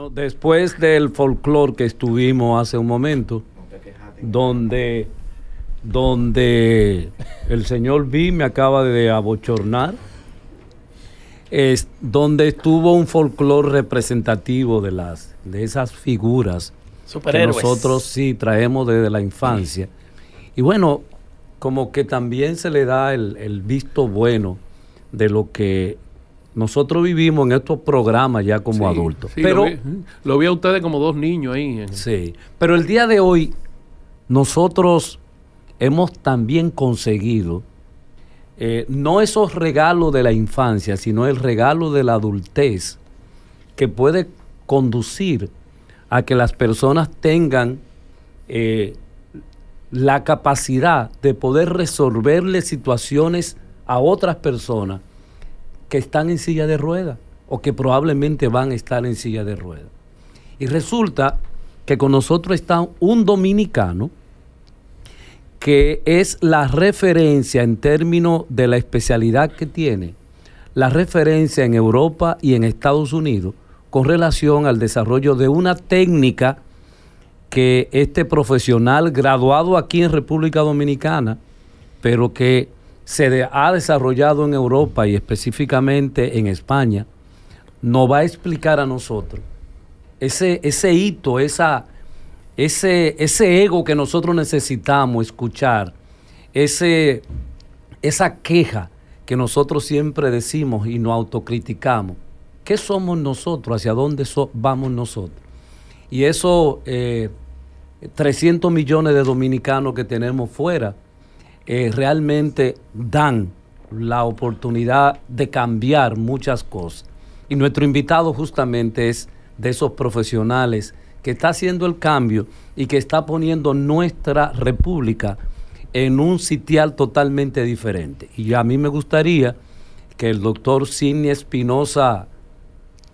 Bueno, después del folclore que estuvimos hace un momento, donde, donde el señor B me acaba de abochornar, es donde estuvo un folclore representativo de las de esas figuras que nosotros sí traemos desde la infancia. Y bueno, como que también se le da el, el visto bueno de lo que nosotros vivimos en estos programas ya como adultos. pero lo vi, a ustedes como dos niños ahí. Sí, pero el día de hoy nosotros hemos también conseguido eh, no esos regalos de la infancia, sino el regalo de la adultez que puede conducir a que las personas tengan eh, la capacidad de poder resolverle situaciones a otras personas que están en silla de ruedas o que probablemente van a estar en silla de ruedas. Y resulta que con nosotros está un dominicano que es la referencia en términos de la especialidad que tiene, la referencia en Europa y en Estados Unidos con relación al desarrollo de una técnica que este profesional graduado aquí en República Dominicana, pero que se ha desarrollado en Europa y específicamente en España, nos va a explicar a nosotros ese, ese hito, esa, ese, ese ego que nosotros necesitamos escuchar, ese, esa queja que nosotros siempre decimos y nos autocriticamos. ¿Qué somos nosotros? ¿Hacia dónde vamos nosotros? Y eso, 300 eh, millones de dominicanos que tenemos fuera, eh, realmente dan la oportunidad de cambiar muchas cosas. Y nuestro invitado justamente es de esos profesionales que está haciendo el cambio y que está poniendo nuestra república en un sitial totalmente diferente. Y a mí me gustaría que el doctor Sidney Espinosa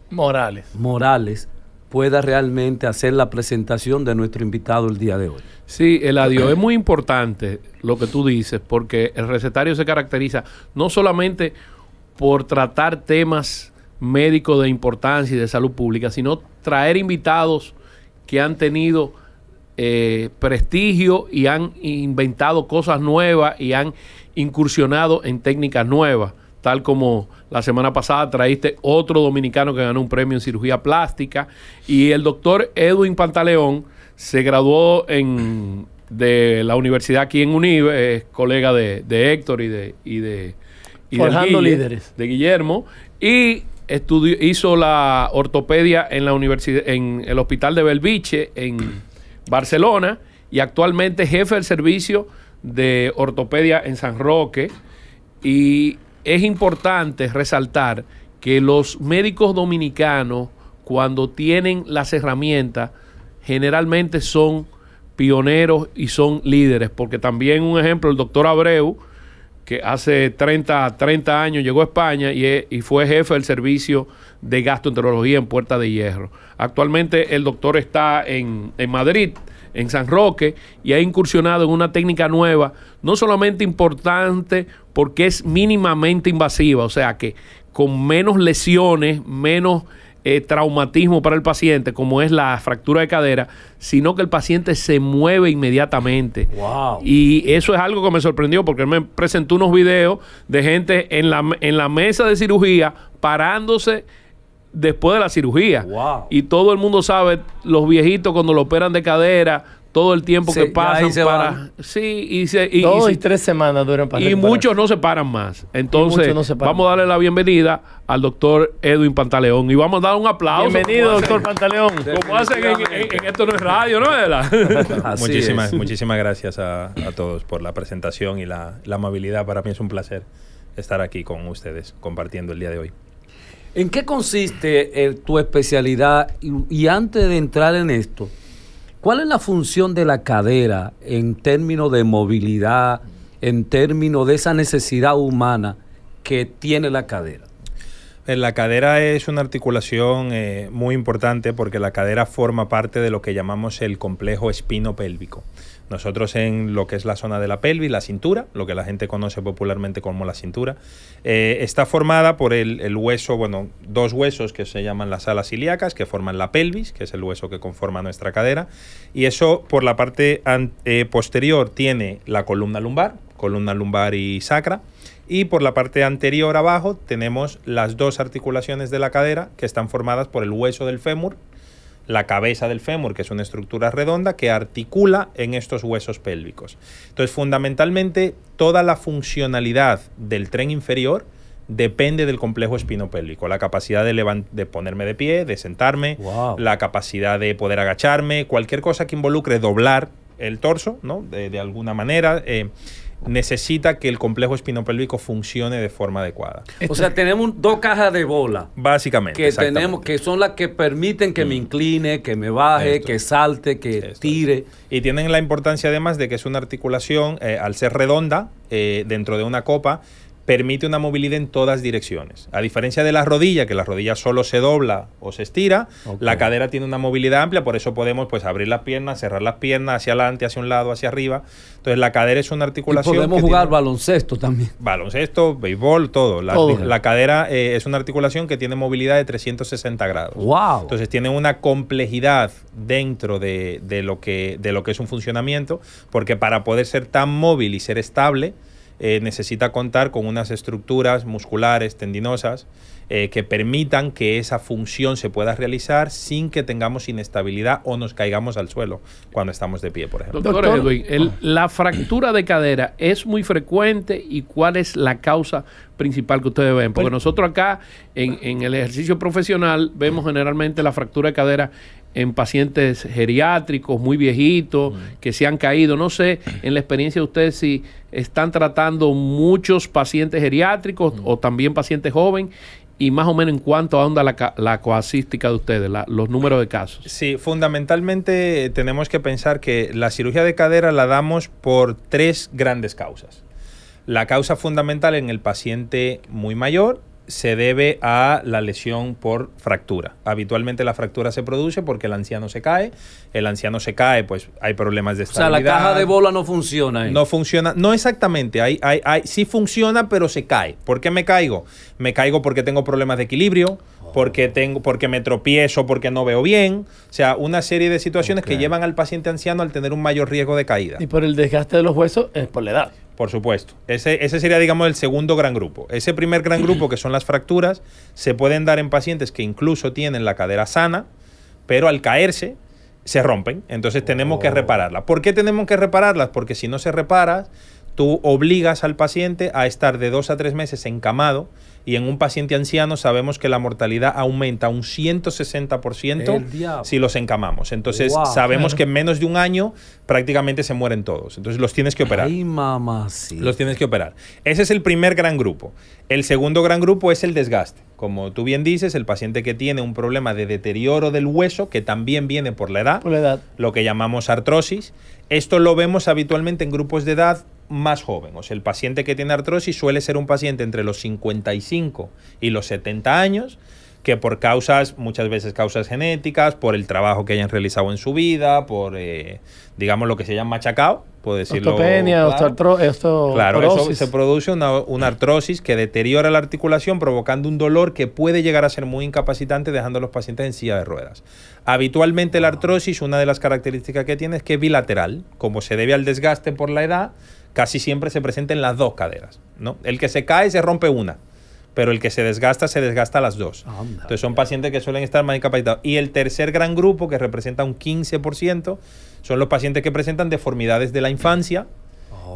Morales. Morales pueda realmente hacer la presentación de nuestro invitado el día de hoy. Sí, Eladio, es muy importante lo que tú dices, porque el recetario se caracteriza no solamente por tratar temas médicos de importancia y de salud pública, sino traer invitados que han tenido eh, prestigio y han inventado cosas nuevas y han incursionado en técnicas nuevas, tal como la semana pasada traíste otro dominicano que ganó un premio en cirugía plástica y el doctor Edwin Pantaleón se graduó en, de la universidad aquí en Unive, es colega de, Héctor y de... Y de líderes. De Guillermo. Y estudió, hizo la ortopedia en la universidad, en el hospital de Belviche, en Barcelona, y actualmente jefe del servicio de ortopedia en San Roque. Y es importante resaltar que los médicos dominicanos, cuando tienen las herramientas, generalmente son pioneros y son líderes, porque también un ejemplo, el doctor Abreu, que hace 30, 30 años llegó a España y, fue jefe del servicio de gastroenterología en Puerta de Hierro. Actualmente el doctor está en, en Madrid, en San Roque, y ha incursionado en una técnica nueva, no solamente importante porque es mínimamente invasiva, o sea que con menos lesiones, menos eh, traumatismo para el paciente, como es la fractura de cadera, sino que el paciente se mueve inmediatamente. Y eso es algo que me sorprendió porque él me presentó unos videos de gente en la, en la mesa de cirugía parándose después de la cirugía. Y todo el mundo sabe, los viejitos cuando lo operan de cadera, todo el tiempo que pasan para. Sí, y, se, y, Dos y, tres semanas duran para Y muchos no se paran más. Entonces, vamos a darle la bienvenida al doctor Edwin Pantaleón. Y vamos a dar un aplauso. Bienvenido, doctor Pantaleón. Como hacen en, Esto No es Radio, ¿no? muchísimas, muchísimas gracias a, todos por la presentación y la, amabilidad. Para mí es un placer estar aquí con ustedes compartiendo el día de hoy. ¿En qué consiste eh, tu especialidad? y antes de entrar en esto, ¿Cuál es la función de la cadera en términos de movilidad, en términos de esa necesidad humana que tiene la cadera? Eh, la cadera es una articulación eh, muy importante porque la cadera forma parte de lo que llamamos el complejo espino pélvico. Nosotros en lo que es la zona de la pelvis, la cintura, lo que la gente conoce popularmente como la cintura, eh, está formada por el, hueso, bueno, dos huesos que se llaman las alas ilíacas, que forman la pelvis, que es el hueso que conforma nuestra cadera, y eso por la parte eh, posterior tiene la columna lumbar, columna lumbar y sacra, y por la parte anterior abajo tenemos las dos articulaciones de la cadera que están formadas por el hueso del fémur, la cabeza del fémur, que es una estructura redonda que articula en estos huesos pélvicos. Entonces, fundamentalmente, toda la funcionalidad del tren inferior depende del complejo espinopélvico. La capacidad de, de ponerme de pie, de sentarme, la capacidad de poder agacharme, cualquier cosa que involucre doblar el torso, ¿no? De, alguna manera. Eh, necesita que el complejo espinopélvico funcione de forma adecuada. O sea, tenemos dos cajas de bola. Básicamente. Que tenemos, que son las que permiten que me mm. incline, que me baje, que salte, que tire. Y tienen la importancia además de que es una articulación, eh, al ser redonda, eh, dentro de una copa, permite una movilidad en todas direcciones. A diferencia de la rodilla, que la rodilla solo se dobla o se estira, la cadera tiene una movilidad amplia, por eso podemos pues abrir las piernas, cerrar las piernas hacia adelante, hacia un lado, hacia arriba. Entonces la cadera es una articulación. Y podemos jugar baloncesto también. Baloncesto, béisbol, todo. La, cadera eh, es una articulación que tiene movilidad de 360 grados. Wow. Entonces tiene una complejidad dentro de, lo que, de lo que es un funcionamiento, porque para poder ser tan móvil y ser estable, eh, necesita contar con unas estructuras musculares, tendinosas, eh, que permitan que esa función se pueda realizar sin que tengamos inestabilidad o nos caigamos al suelo cuando estamos de pie, por ejemplo. Doctor, Edwin, la fractura de cadera es muy frecuente y cuál es la causa principal que ustedes ven? Porque nosotros acá en, en el ejercicio profesional vemos generalmente la fractura de cadera en pacientes geriátricos, muy viejitos, que se han caído. No sé, en la experiencia de ustedes, si están tratando muchos pacientes geriátricos o también pacientes jóvenes y más o menos en cuánto anda la, la coasística de ustedes, los números de casos. Sí, fundamentalmente tenemos que pensar que la cirugía de cadera la damos por tres grandes causas. La causa fundamental en el paciente muy mayor, se debe a la lesión por fractura. Habitualmente la fractura se produce porque el anciano se cae. El anciano se cae, pues hay problemas de estabilidad. O sea, la caja de bola no funciona. No funciona, no exactamente. Hay, hay, hay, sí funciona, pero se cae. ¿Por qué me caigo? Me caigo porque tengo problemas de equilibrio, porque, tengo, porque me tropiezo, porque no veo bien. O sea, una serie de situaciones que llevan al paciente anciano al tener un mayor riesgo de caída. Y por el desgaste de los huesos es por la edad. Por supuesto. Ese, ese sería, digamos, el segundo gran grupo. Ese primer gran grupo, que son las fracturas, se pueden dar en pacientes que incluso tienen la cadera sana, pero al caerse se rompen. Entonces tenemos que oh. repararla. ¿Por qué tenemos que repararlas? Porque si no se repara, tú obligas al paciente a estar de dos a tres meses encamado y en un paciente anciano sabemos que la mortalidad aumenta un 160% si los encamamos. Entonces sabemos que en menos de un año prácticamente se mueren todos. Entonces los tienes que operar. Ay, mamá, sí. Los tienes que operar. Ese es el primer gran grupo. El segundo gran grupo es el desgaste. Como tú bien dices, el paciente que tiene un problema de deterioro del hueso, que también viene por la edad, por la edad. lo que llamamos artrosis. Esto lo vemos habitualmente en grupos de edad más joven. O sea, el paciente que tiene artrosis suele ser un paciente entre los 55 y los 70 años, que por causas, muchas veces causas genéticas, por el trabajo que hayan realizado en su vida, por, eh, digamos, lo que se llama machacao, puedo decirlo. Ostopenia, claro, esto, claro eso se produce una, una, artrosis que deteriora la articulación, provocando un dolor que puede llegar a ser muy incapacitante, dejando a los pacientes en silla de ruedas. Habitualmente la artrosis, una de las características que tiene es que es bilateral, como se debe al desgaste por la edad, casi siempre se presenta en las dos caderas. ¿no? El que se cae se rompe una, pero el que se desgasta se desgasta las dos. Entonces son pacientes que suelen estar más incapacitados. Y el tercer gran grupo, que representa un 15%, son los pacientes que presentan deformidades de la infancia.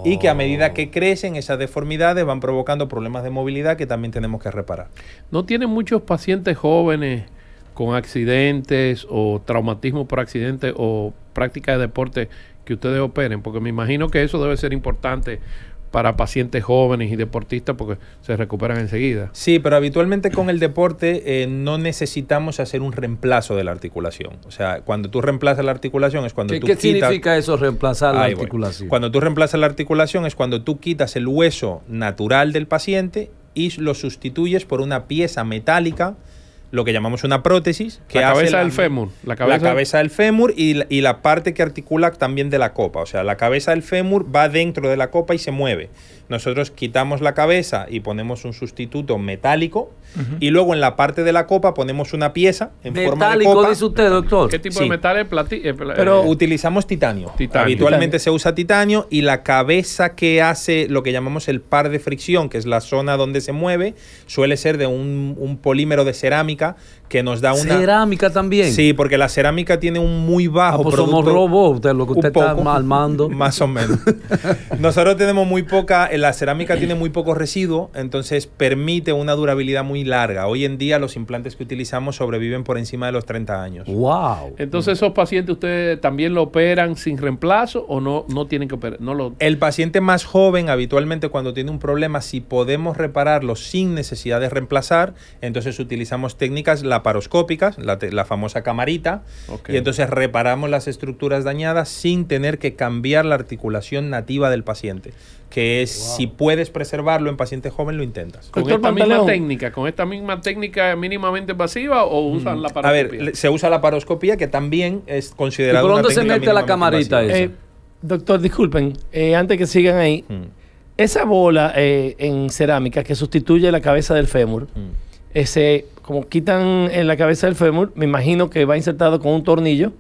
Y que a medida que crecen esas deformidades van provocando problemas de movilidad que también tenemos que reparar. ¿No tienen muchos pacientes jóvenes con accidentes o traumatismo por accidente o práctica de deporte que ustedes operen? Porque me imagino que eso debe ser importante para pacientes jóvenes y deportistas porque se recuperan enseguida. Sí, pero habitualmente con el deporte eh, no necesitamos hacer un reemplazo de la articulación. O sea, cuando tú reemplazas la articulación es cuando ¿Qué, tú ¿Qué significa eso, reemplazar la articulación? Cuando tú reemplazas la articulación es cuando tú quitas el hueso natural del paciente y lo sustituyes por una pieza metálica lo que llamamos una prótesis. Que La hace cabeza del fémur, la La cabeza- cabeza, del fémur y la, y la parte que articula también de la copa. O sea, la cabeza del fémur va dentro de la copa y se mueve. Nosotros quitamos la cabeza y ponemos un sustituto metálico. Y luego en la parte de la copa ponemos una pieza en forma de Metálico, copa. dice usted, doctor. ¿Qué tipo Sí. de metal es plati- eh, Pero eh, utilizamos titanio. Titanio. Habitualmente se usa titanio y la cabeza que hace lo que llamamos el par de fricción, que es la zona donde se mueve, suele ser de un, un polímero de cerámica que nos da una... Cerámica también. Sí, porque la cerámica tiene un muy Ah, bajo pues somos robots, de lo que usted está poco, armando. Más o menos. Nosotros tenemos muy poca, la cerámica tiene muy poco residuo, entonces permite una durabilidad muy larga. Hoy en día los implantes que utilizamos sobreviven por encima de los 30 años. Wow. Entonces, esos pacientes, ¿ustedes también lo operan sin reemplazo o no, no tienen que operar? No lo, El paciente más joven, habitualmente cuando tiene un problema, si podemos repararlo sin necesidad de reemplazar, entonces utilizamos técnicas laparoscópicas, la, te- la famosa camarita, y entonces reparamos las estructuras dañadas sin tener que cambiar la articulación nativa del paciente, que es si puedes preservarlo en paciente joven, lo intentas. ¿Con Doctor esta misma Pantaleón. técnica? ¿Con esta misma técnica mínimamente invasiva o usan la Mm. A ver, paroscopía? se usa la paroscopía, que también es ¿Y considerada por una dónde se mete la camarita esa? Eh, doctor, disculpen, eh, antes que sigan ahí, Mm, esa bola eh, en cerámica que sustituye la cabeza del fémur, mm. ese, como quitan en la cabeza del fémur, me imagino que va insertado con un tornillo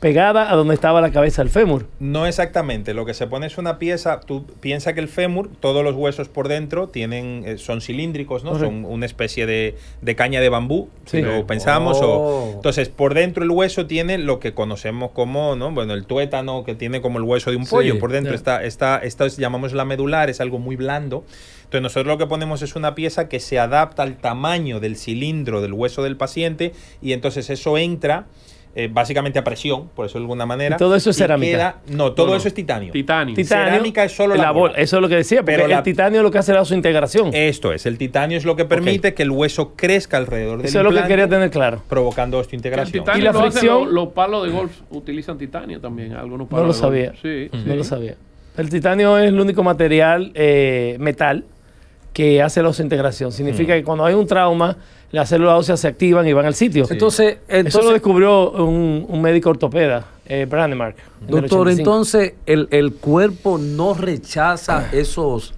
pegada a donde estaba la cabeza del fémur. No exactamente. Lo que se pone es una pieza. Tú piensas que el fémur, todos los huesos por dentro tienen, eh, son cilíndricos, ¿no? Correcto. Son una especie de, de caña de bambú, si lo pensamos. Oh. O, entonces, por dentro el hueso tiene lo que conocemos como, ¿no? Bueno, el tuétano que tiene como el hueso de un Sí, pollo. Por dentro está, está, esto es- llamamos la medular, es algo muy blando. Entonces, nosotros lo que ponemos es una pieza que se adapta al tamaño del cilindro del hueso del paciente y entonces eso entra. Eh, básicamente a presión, por eso de alguna manera. Y todo eso es cerámica. queda- no, todo No, no. eso es titanio. Titanio. Titanio, Cerámica es solo la bola. Eso es lo que decía, Pero la- el titanio lo que hace es su integración. Esto es, el titanio es lo que permite que el hueso crezca alrededor del Eso es lo que quería tener claro. provocando El osteointegración. titanio ¿Y la lo fricción? los, los palos de golf utilizan titanio también, algunos No palos lo de golf. sabía. Sí, No sí. lo sabía. El titanio es el único material eh, metal que hace la osintegración. Significa que cuando hay un trauma, las células óseas se activan y van al sitio. Entonces, Eso lo descubrió un, un médico ortopeda, eh, Brandemark. en doctor, 85. entonces el, el cuerpo no rechaza esos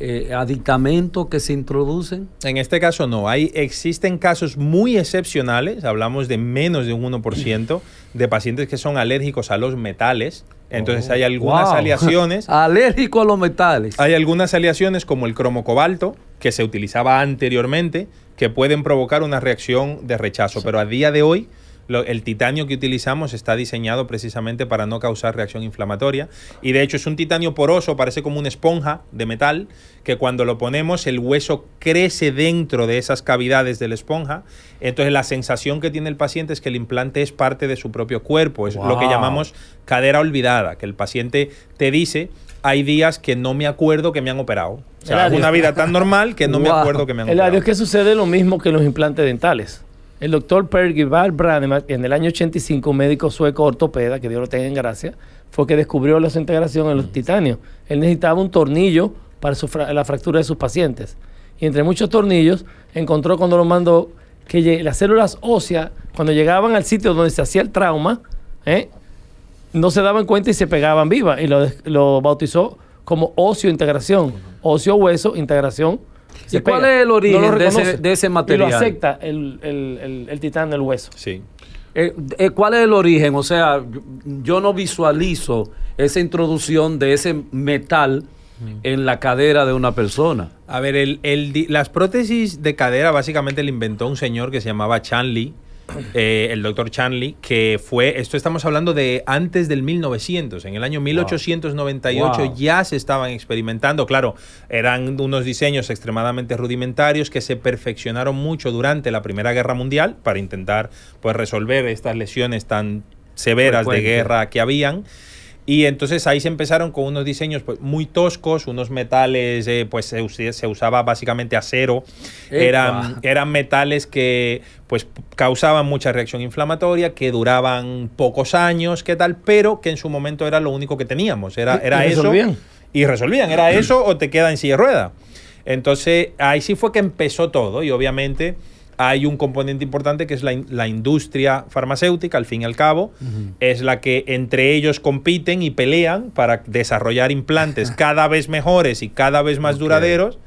eh, aditamentos que se introducen. En este caso no, hay, existen casos muy excepcionales, hablamos de menos de un 1% de pacientes que son alérgicos a los metales. Entonces hay algunas Wow. aleaciones. Alérgico a los metales. Hay algunas aleaciones como el cromocobalto, que se utilizaba anteriormente, que pueden provocar una reacción de rechazo. Pero a día de hoy, lo- el titanio que utilizamos está diseñado precisamente para no causar reacción inflamatoria. Y de hecho es un titanio poroso, parece como una esponja de metal, que cuando lo ponemos el hueso crece dentro de esas cavidades de la esponja. Entonces la sensación que tiene el paciente es que el implante es parte de su propio cuerpo. Es lo que llamamos cadera olvidada, que el paciente te dice, hay días que no me acuerdo que me han operado. O sea, una vida tan normal que no me acuerdo que me han El operado. es que sucede lo mismo que los implantes dentales. El doctor Percival Brandemark, en el año 85, un médico sueco ortopeda, que Dios lo tenga en gracia, fue que descubrió la integración en los titanios. Él necesitaba un tornillo para su fra- la fractura de sus pacientes. Y entre muchos tornillos, encontró cuando lo mandó que las células óseas, cuando llegaban al sitio donde se hacía el trauma, ¿eh? no se daban cuenta y se pegaban vivas. Y lo, lo bautizó como óseo integración. Óseo, hueso, integración. ¿Y cuál pega. es el origen lo de ese- de ese Y material? lo acepta el, el, el, el titanio, el hueso. Sí. Eh, eh, ¿Cuál es el origen? O sea, yo, yo no visualizo esa introducción de ese metal en la cadera de una persona. A ver, el, el las prótesis de cadera básicamente le inventó un señor que se llamaba Chanley, eh, el doctor Chanley, que fue, esto estamos hablando de antes del 1900, en el año 1898 Wow. ya se estaban experimentando, claro, eran unos diseños extremadamente rudimentarios que se perfeccionaron mucho durante la Primera Guerra Mundial para intentar pues resolver estas lesiones tan severas de guerra que habían. Y entonces ahí se empezaron con unos diseños pues, muy toscos, unos metales, eh, pues se, us- se usaba básicamente acero, eran, eran metales que pues causaban mucha reacción inflamatoria, que duraban pocos años, qué tal, pero que en su momento era lo único que teníamos, era, Y- era y eso. resolvían. Y resolvían, era eso o te queda en silla de rueda. Entonces ahí sí fue que empezó todo y obviamente hay un componente importante que es la, in- la industria farmacéutica, al fin y al cabo, es la que entre ellos compiten y pelean para desarrollar implantes cada vez mejores y cada vez más Ok. duraderos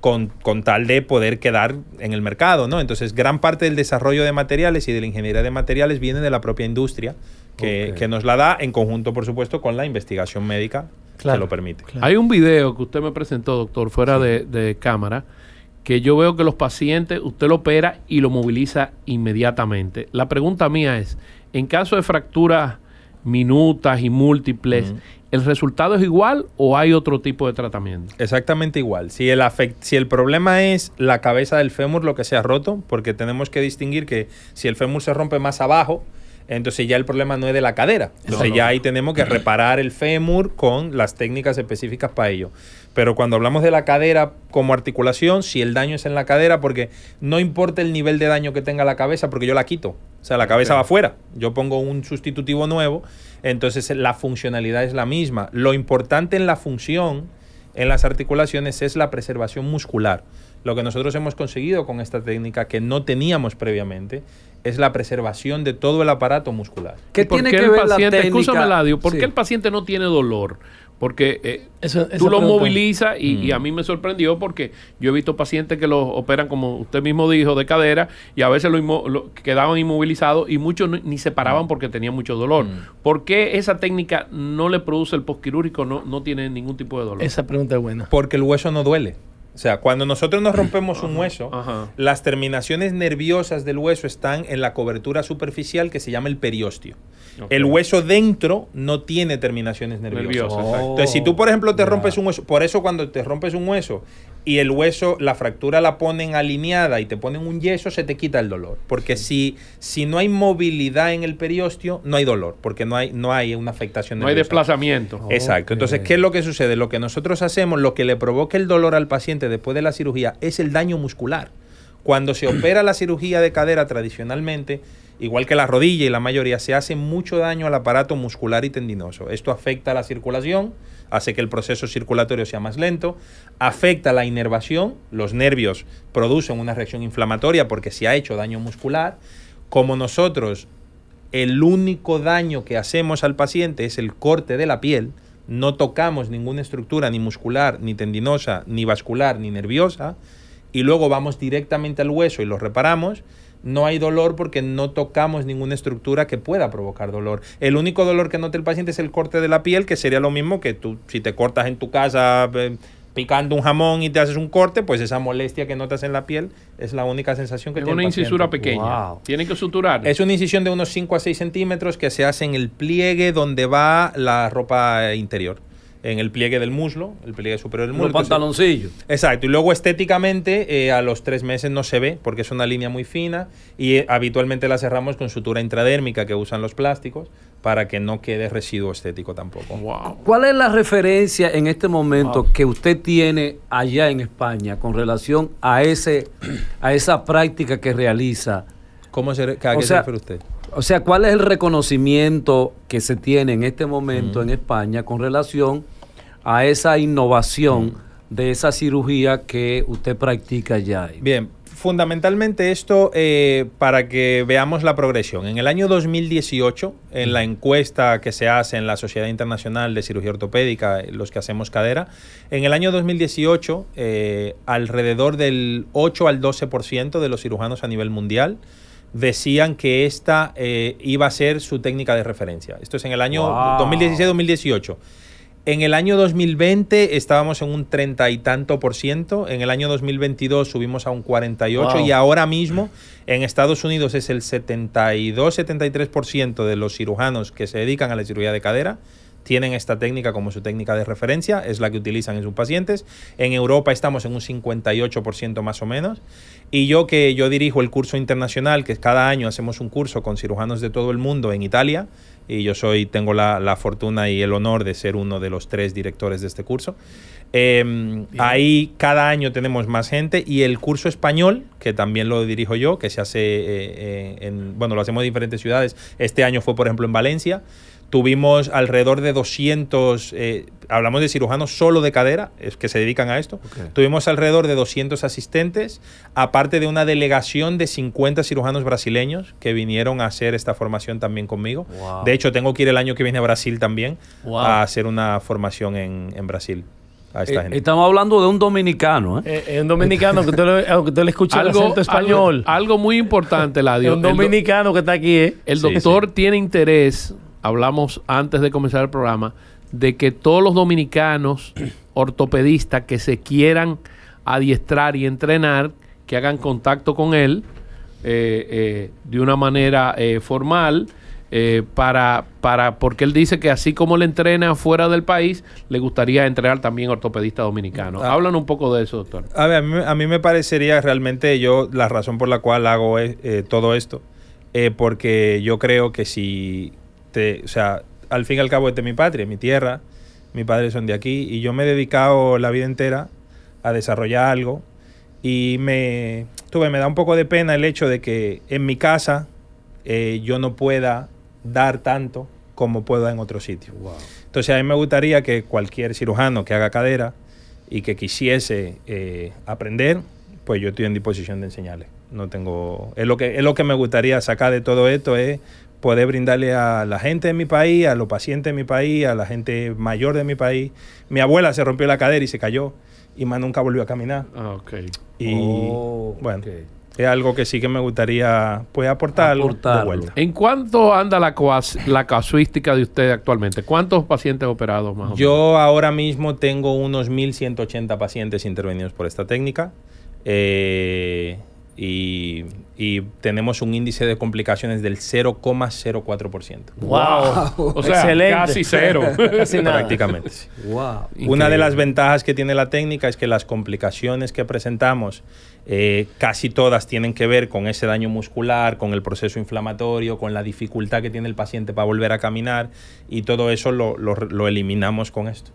con, con tal de poder quedar en el mercado, ¿no? Entonces, gran parte del desarrollo de materiales y de la ingeniería de materiales viene de la propia industria, que, Ok. que nos la da en conjunto, por supuesto, con la investigación médica Claro, que lo permite. claro. Hay un video que usted me presentó, doctor, fuera de, de cámara, que yo veo que los pacientes, usted lo opera y lo moviliza inmediatamente. La pregunta mía es, en caso de fracturas minutas y múltiples. ¿el resultado es igual o hay otro tipo de tratamiento? Exactamente igual. Si el, afect- si el problema es la cabeza del fémur, lo que se ha roto, porque tenemos que distinguir que si el fémur se rompe más abajo, entonces ya el problema no es de la cadera. Entonces ya ahí tenemos que reparar el fémur con las técnicas específicas para ello. Pero cuando hablamos de la cadera como articulación, si el daño es en la cadera, porque no importa el nivel de daño que tenga la cabeza, porque yo la quito. O sea, la cabeza va afuera. Yo pongo un sustitutivo nuevo, entonces la funcionalidad es la misma. Lo importante en la función en las articulaciones es la preservación muscular. Lo que nosotros hemos conseguido con esta técnica que no teníamos previamente es la preservación de todo el aparato muscular. ¿Qué ¿Y por tiene qué que el ver la paciente, técnica? escúchame, Ladio, ¿por Sí. qué el paciente no tiene dolor? Porque eh, Eso- tú lo pregunta- movilizas y, y a mí me sorprendió porque yo he visto pacientes que los operan, como usted mismo dijo, de cadera y a veces lo, inmo- lo- quedaban inmovilizados y muchos ni, ni se paraban porque tenían mucho dolor. ¿Por qué esa técnica no le produce el postquirúrgico, no, no tiene ningún tipo de dolor? Esa pregunta es buena. Porque el hueso no duele. O sea, cuando nosotros nos rompemos un hueso, Ajá. las terminaciones nerviosas del hueso están en la cobertura superficial que se llama el periósteo. Ok. El hueso dentro no tiene terminaciones nerviosas. Oh. Entonces, si tú, por ejemplo, te rompes un hueso, por eso cuando te rompes un hueso y el hueso, la fractura la ponen alineada y te ponen un yeso, se te quita el dolor. Porque si, si no hay movilidad en el periósteo, no hay dolor, porque no hay, no hay una afectación No hay desplazamiento. Exacto. Entonces. ¿qué es lo que sucede? Lo que nosotros hacemos, lo que le provoca el dolor al paciente después de la cirugía es el daño muscular. Cuando se opera la cirugía de cadera tradicionalmente, igual que la rodilla y la mayoría, se hace mucho daño al aparato muscular y tendinoso. Esto afecta a la circulación, hace que el proceso circulatorio sea más lento, afecta la inervación, los nervios producen una reacción inflamatoria porque se ha hecho daño muscular. Como nosotros el único daño que hacemos al paciente es el corte de la piel, no tocamos ninguna estructura ni muscular, ni tendinosa, ni vascular, ni nerviosa, y luego vamos directamente al hueso y lo reparamos, no hay dolor porque no tocamos ninguna estructura que pueda provocar dolor. El único dolor que nota el paciente es el corte de la piel, que sería lo mismo que tú, si te cortas en tu casa eh, picando un jamón y te haces un corte, pues esa molestia que notas en la piel es la única sensación que Es tiene una el paciente. incisura pequeña. Wow. Tienen que suturar. Es una incisión de unos 5 a 6 centímetros que se hace en el pliegue donde va la ropa interior. En el pliegue del muslo, el pliegue superior del muslo. Los pantaloncillos. Exacto, y luego estéticamente eh, a los tres meses no se ve porque es una línea muy fina y eh, habitualmente la cerramos con sutura intradérmica que usan los plásticos para que no quede residuo estético tampoco. Wow. ¿Cuál es la referencia en este momento que usted tiene allá en España con relación a ese a esa práctica que realiza? ¿Cómo se, re- ¿A O qué se sea, refiere usted? O sea, ¿cuál es el reconocimiento que se tiene en este momento en España con relación a esa innovación de esa cirugía que usted practica allá? Bien, fundamentalmente esto eh, para que veamos la progresión. En el año 2018, en la encuesta que se hace en la Sociedad Internacional de Cirugía Ortopédica, eh, los que hacemos cadera, en el año 2018, eh, alrededor del 8 al 12% de los cirujanos a nivel mundial decían que esta eh, iba a ser su técnica de referencia. Esto es en el año Wow. 2016-2018. En el año 2020 estábamos en un treinta y tanto por ciento, en el año 2022 subimos a un 48 Wow. y ahora mismo en Estados Unidos es el 72-73% de los cirujanos que se dedican a la cirugía de cadera tienen esta técnica como su técnica de referencia, es la que utilizan en sus pacientes. En Europa estamos en un 58% más o menos. Y yo que yo dirijo el curso internacional, que cada año hacemos un curso con cirujanos de todo el mundo en Italia, y yo soy, tengo la, la fortuna y el honor de ser uno de los tres directores de este curso. Eh, ahí cada año tenemos más gente y el curso español, que también lo dirijo yo, que se hace, eh, eh, en, bueno, lo hacemos en diferentes ciudades. Este año fue, por ejemplo, en Valencia. Tuvimos alrededor de 200, eh, hablamos de cirujanos solo de cadera, es que se dedican a esto. Ok. Tuvimos alrededor de 200 asistentes, aparte de una delegación de 50 cirujanos brasileños que vinieron a hacer esta formación también conmigo. Wow. De hecho, tengo que ir el año que viene a Brasil también Wow. a hacer una formación en, en Brasil a esta Eh, gente. estamos hablando de un dominicano, ¿eh? Eh, Es un dominicano que usted, lo- aunque usted le escuche el Algo, acento español. algo, algo muy importante, Ladio. un dominicano que está aquí, ¿eh? El Sí, doctor tiene interés, hablamos antes de comenzar el programa, de que todos los dominicanos ortopedistas que se quieran adiestrar y entrenar, que hagan contacto con él eh, eh, de una manera eh, formal. eh, para, para, porque él dice que así como le entrena fuera del país, le gustaría entrenar también ortopedista dominicano. Ah. Hablan un poco de eso, doctor. A ver, a mí, a mí me parecería realmente yo la razón por la cual hago eh, eh, todo esto, porque yo creo que si, te, o sea, al fin y al cabo esta es mi patria, mi tierra, mis padres son de aquí y yo me he dedicado la vida entera a desarrollar algo y me, tuve, me da un poco de pena el hecho de que en mi casa eh, yo no pueda dar tanto como pueda en otro sitio. Entonces a mí me gustaría que cualquier cirujano que haga cadera y que quisiese eh, aprender, pues yo estoy en disposición de enseñarle. No tengo, es lo que es lo que me gustaría sacar de todo esto es poder brindarle a la gente de mi país, a los pacientes de mi país, a la gente mayor de mi país. Mi abuela se rompió la cadera y se cayó y más nunca volvió a caminar. Ah, ok. Y Oh, bueno, es algo que sí que me gustaría pues aportar algo de vuelta. ¿En cuánto anda la, coas- la casuística de usted actualmente? ¿Cuántos pacientes operados más o menos? Yo ahora mismo tengo unos 1.180 pacientes intervenidos por esta técnica eh, y, y tenemos un índice de complicaciones del 0,04%. ¡Wow! O sea, Excelente. casi cero. Casi nada. Prácticamente. sí. Wow. Una de las ventajas que tiene la técnica es que las complicaciones que presentamos eh, casi todas tienen que ver con ese daño muscular, con el proceso inflamatorio, con la dificultad que tiene el paciente para volver a caminar y todo eso lo, lo- lo eliminamos con esto.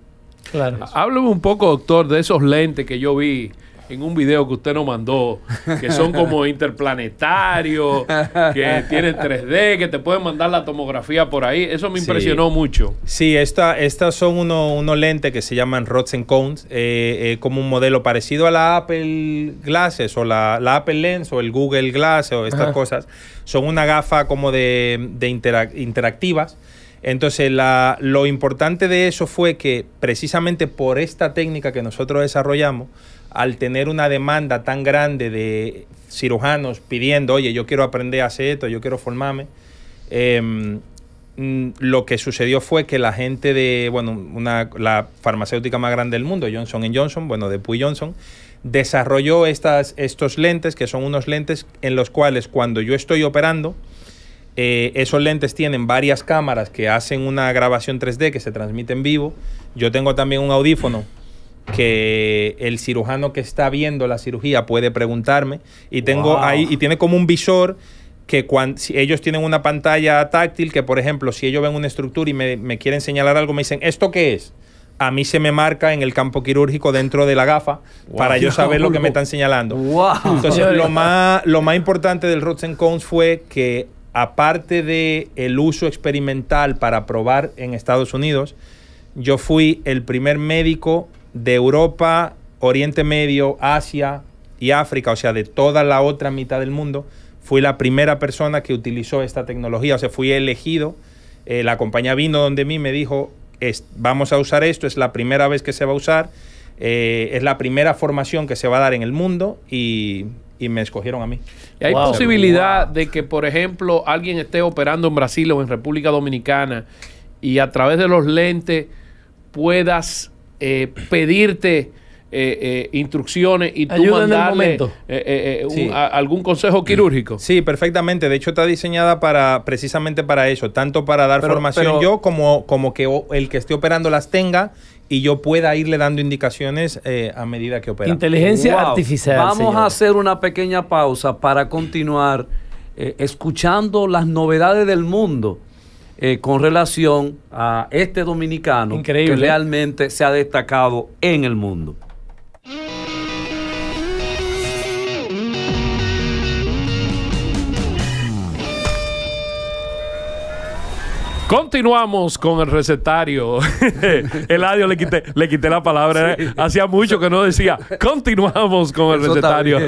Claro. Hábleme un poco, doctor, de esos lentes que yo vi en un video que usted nos mandó, que son como interplanetarios, que tienen 3D, que te pueden mandar la tomografía por ahí. Eso me Sí. impresionó mucho. Sí, esta, estas son uno- unos lentes que se llaman Rods and Cones, eh, eh, como un modelo parecido a la Apple Glasses o la, la Apple Lens o el Google Glass o estas Ajá. cosas. Son una gafa como de, de interac- interactivas. Entonces, la- lo importante de eso fue que precisamente por esta técnica que nosotros desarrollamos, al tener una demanda tan grande de cirujanos pidiendo, oye, yo quiero aprender a hacer esto, yo quiero formarme, em, mm, lo que sucedió fue que la gente de, bueno, una, la farmacéutica más grande del mundo, Johnson Johnson, bueno, de Puy Johnson, desarrolló estas, estos lentes, que son unos lentes en los cuales cuando yo estoy operando, eh, esos lentes tienen varias cámaras que hacen una grabación 3D que se transmite en vivo. Yo tengo también un audífono que el cirujano que está viendo la cirugía puede preguntarme y tengo Wow. ahí y tiene como un visor que cuando si ellos tienen una pantalla táctil que por ejemplo si ellos ven una estructura y me, me quieren señalar algo me dicen esto qué es a mí se me marca en el campo quirúrgico dentro de la gafa para yo saber lo que me están señalando Wow. entonces, lo más, lo más importante del Rods and Cones fue que, aparte de el uso experimental para probar en Estados Unidos, yo fui el primer médico de Europa, Oriente Medio, Asia y África, o sea, de toda la otra mitad del mundo. Fui la primera persona que utilizó esta tecnología, o sea, fui elegido. Eh, la compañía vino donde mí me dijo, "Es- vamos a usar esto, es la primera vez que se va a usar. Eh, es la primera formación que se va a dar en el mundo y, y me escogieron a mí. Y hay Wow. posibilidad de que, por ejemplo, alguien esté operando en Brasil o en República Dominicana y a través de los lentes puedas eh, pedirte eh, eh, instrucciones y tú Ayuda mandarle eh, un- Sí. a- algún consejo quirúrgico. Sí, perfectamente. De hecho, está diseñada para precisamente para eso, tanto para dar Pero- formación pero- yo como, como que el que esté operando las tenga y yo pueda irle dando indicaciones eh, a medida que opera. Inteligencia Wow. artificial. Vamos señor. a hacer una pequeña pausa para continuar eh, escuchando las novedades del mundo eh, con relación a este dominicano Increíble. que realmente se ha destacado en el mundo. Continuamos con el recetario. Eladio le quité, le quité la palabra. Hacía mucho que no decía. Continuamos con el Eso recetario.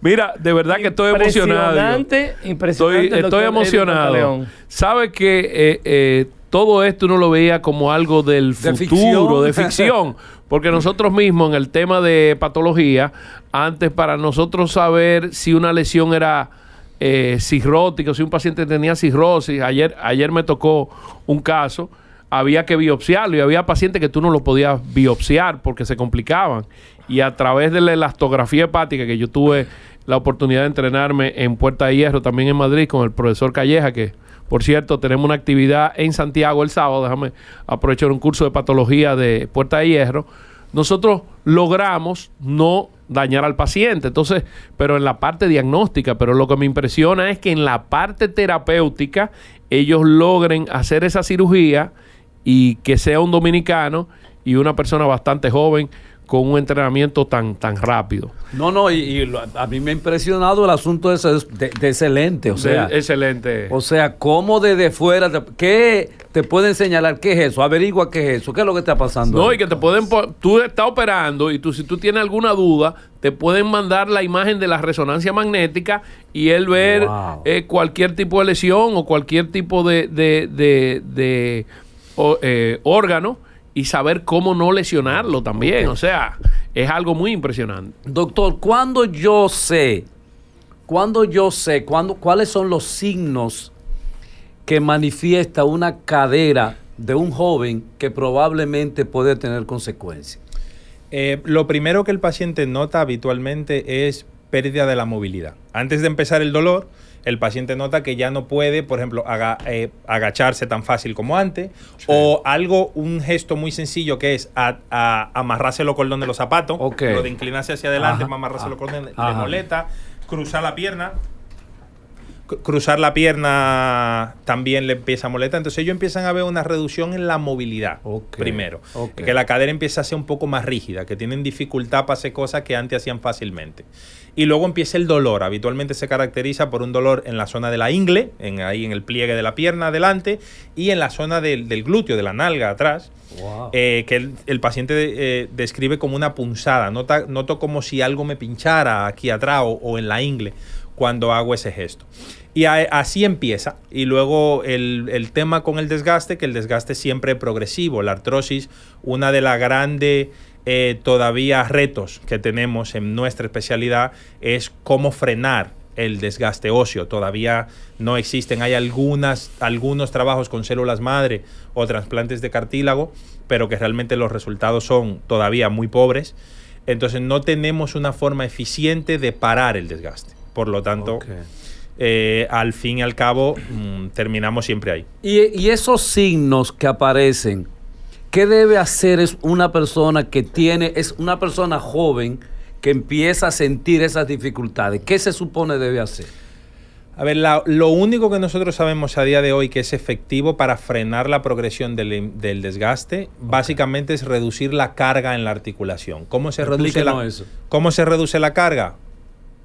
Mira, de verdad que estoy emocionado. Impresionante, impresionante. Estoy, estoy emocionado. Sabe que eh, eh, todo esto uno lo veía como algo del De futuro, ficción. de ficción. Porque nosotros mismos en el tema de patología, antes para nosotros saber si una lesión era eh, cirrótica, o si un paciente tenía cirrosis, ayer, ayer me tocó un caso, había que biopsiarlo y había pacientes que tú no lo podías biopsiar porque se complicaban. Y a través de la elastografía hepática, que yo tuve la oportunidad de entrenarme en Puerta de Hierro, también en Madrid, con el profesor Calleja, que por cierto tenemos una actividad en Santiago el sábado, déjame aprovechar un curso de patología de Puerta de Hierro. Nosotros logramos no dañar al paciente, entonces, pero en la parte diagnóstica, pero lo que me impresiona es que en la parte terapéutica ellos logren hacer esa cirugía y que sea un dominicano y una persona bastante joven con un entrenamiento tan, tan rápido. No, no, y, y lo- a mí me ha impresionado el asunto ese de, de excelente. O sea, De- excelente. o sea, cómo desde fuera, te- ¿qué te pueden señalar? ¿Qué es eso? Averigua qué es eso. ¿Qué es lo que está pasando? No, ahí? y que te pueden, tú estás operando y tú si tú tienes alguna duda, te pueden mandar la imagen de la resonancia magnética y él ver Wow. eh, cualquier tipo de lesión o cualquier tipo de, de, de- de, o- eh, órgano y saber cómo no lesionarlo también. O sea, es algo muy impresionante. Doctor, ¿cuándo yo sé, cuándo yo sé, cuándo, cuáles son los signos que manifiesta una cadera de un joven que probablemente puede tener consecuencias? Eh, lo primero que el paciente nota habitualmente es pérdida de la movilidad. Antes de empezar el dolor, el paciente nota que ya no puede, por ejemplo, aga- eh, agacharse tan fácil como antes, o algo, un gesto muy sencillo que es a- a- amarrarse los cordones de los zapatos, Ok. lo de inclinarse hacia adelante, amarrarse los cordones, le ajá. molesta, cruzar la pierna, cruzar la pierna también le empieza a molestar. Entonces ellos empiezan a ver una reducción en la movilidad primero. Que la cadera empieza a ser un poco más rígida, que tienen dificultad para hacer cosas que antes hacían fácilmente. Y luego empieza el dolor. Habitualmente se caracteriza por un dolor en la zona de la ingle, en, ahí en el pliegue de la pierna adelante, y en la zona del, del glúteo, de la nalga atrás. Wow. eh, que el, el paciente eh, describe como una punzada. Nota, noto como si algo me pinchara aquí atrás o, o en la ingle cuando hago ese gesto. Y así empieza. Y luego el, el tema con el desgaste, que el desgaste siempre es progresivo. La artrosis, una de las grandes eh, todavía retos que tenemos en nuestra especialidad es cómo frenar el desgaste óseo. Todavía no existen, hay algunas, algunos trabajos con células madre o trasplantes de cartílago, pero que realmente los resultados son todavía muy pobres. Entonces no tenemos una forma eficiente de parar el desgaste. Por lo tanto. Eh, al fin y al cabo, mm, terminamos siempre ahí. Y, y esos signos que aparecen, ¿qué debe hacer es una persona que tiene, es una persona joven que empieza a sentir esas dificultades? ¿Qué se supone debe hacer? A ver, la- lo único que nosotros sabemos a día de hoy que es efectivo para frenar la progresión del, del desgaste, básicamente es reducir la carga en la articulación. ¿Cómo se, reduce la, eso. ¿Cómo se reduce la carga?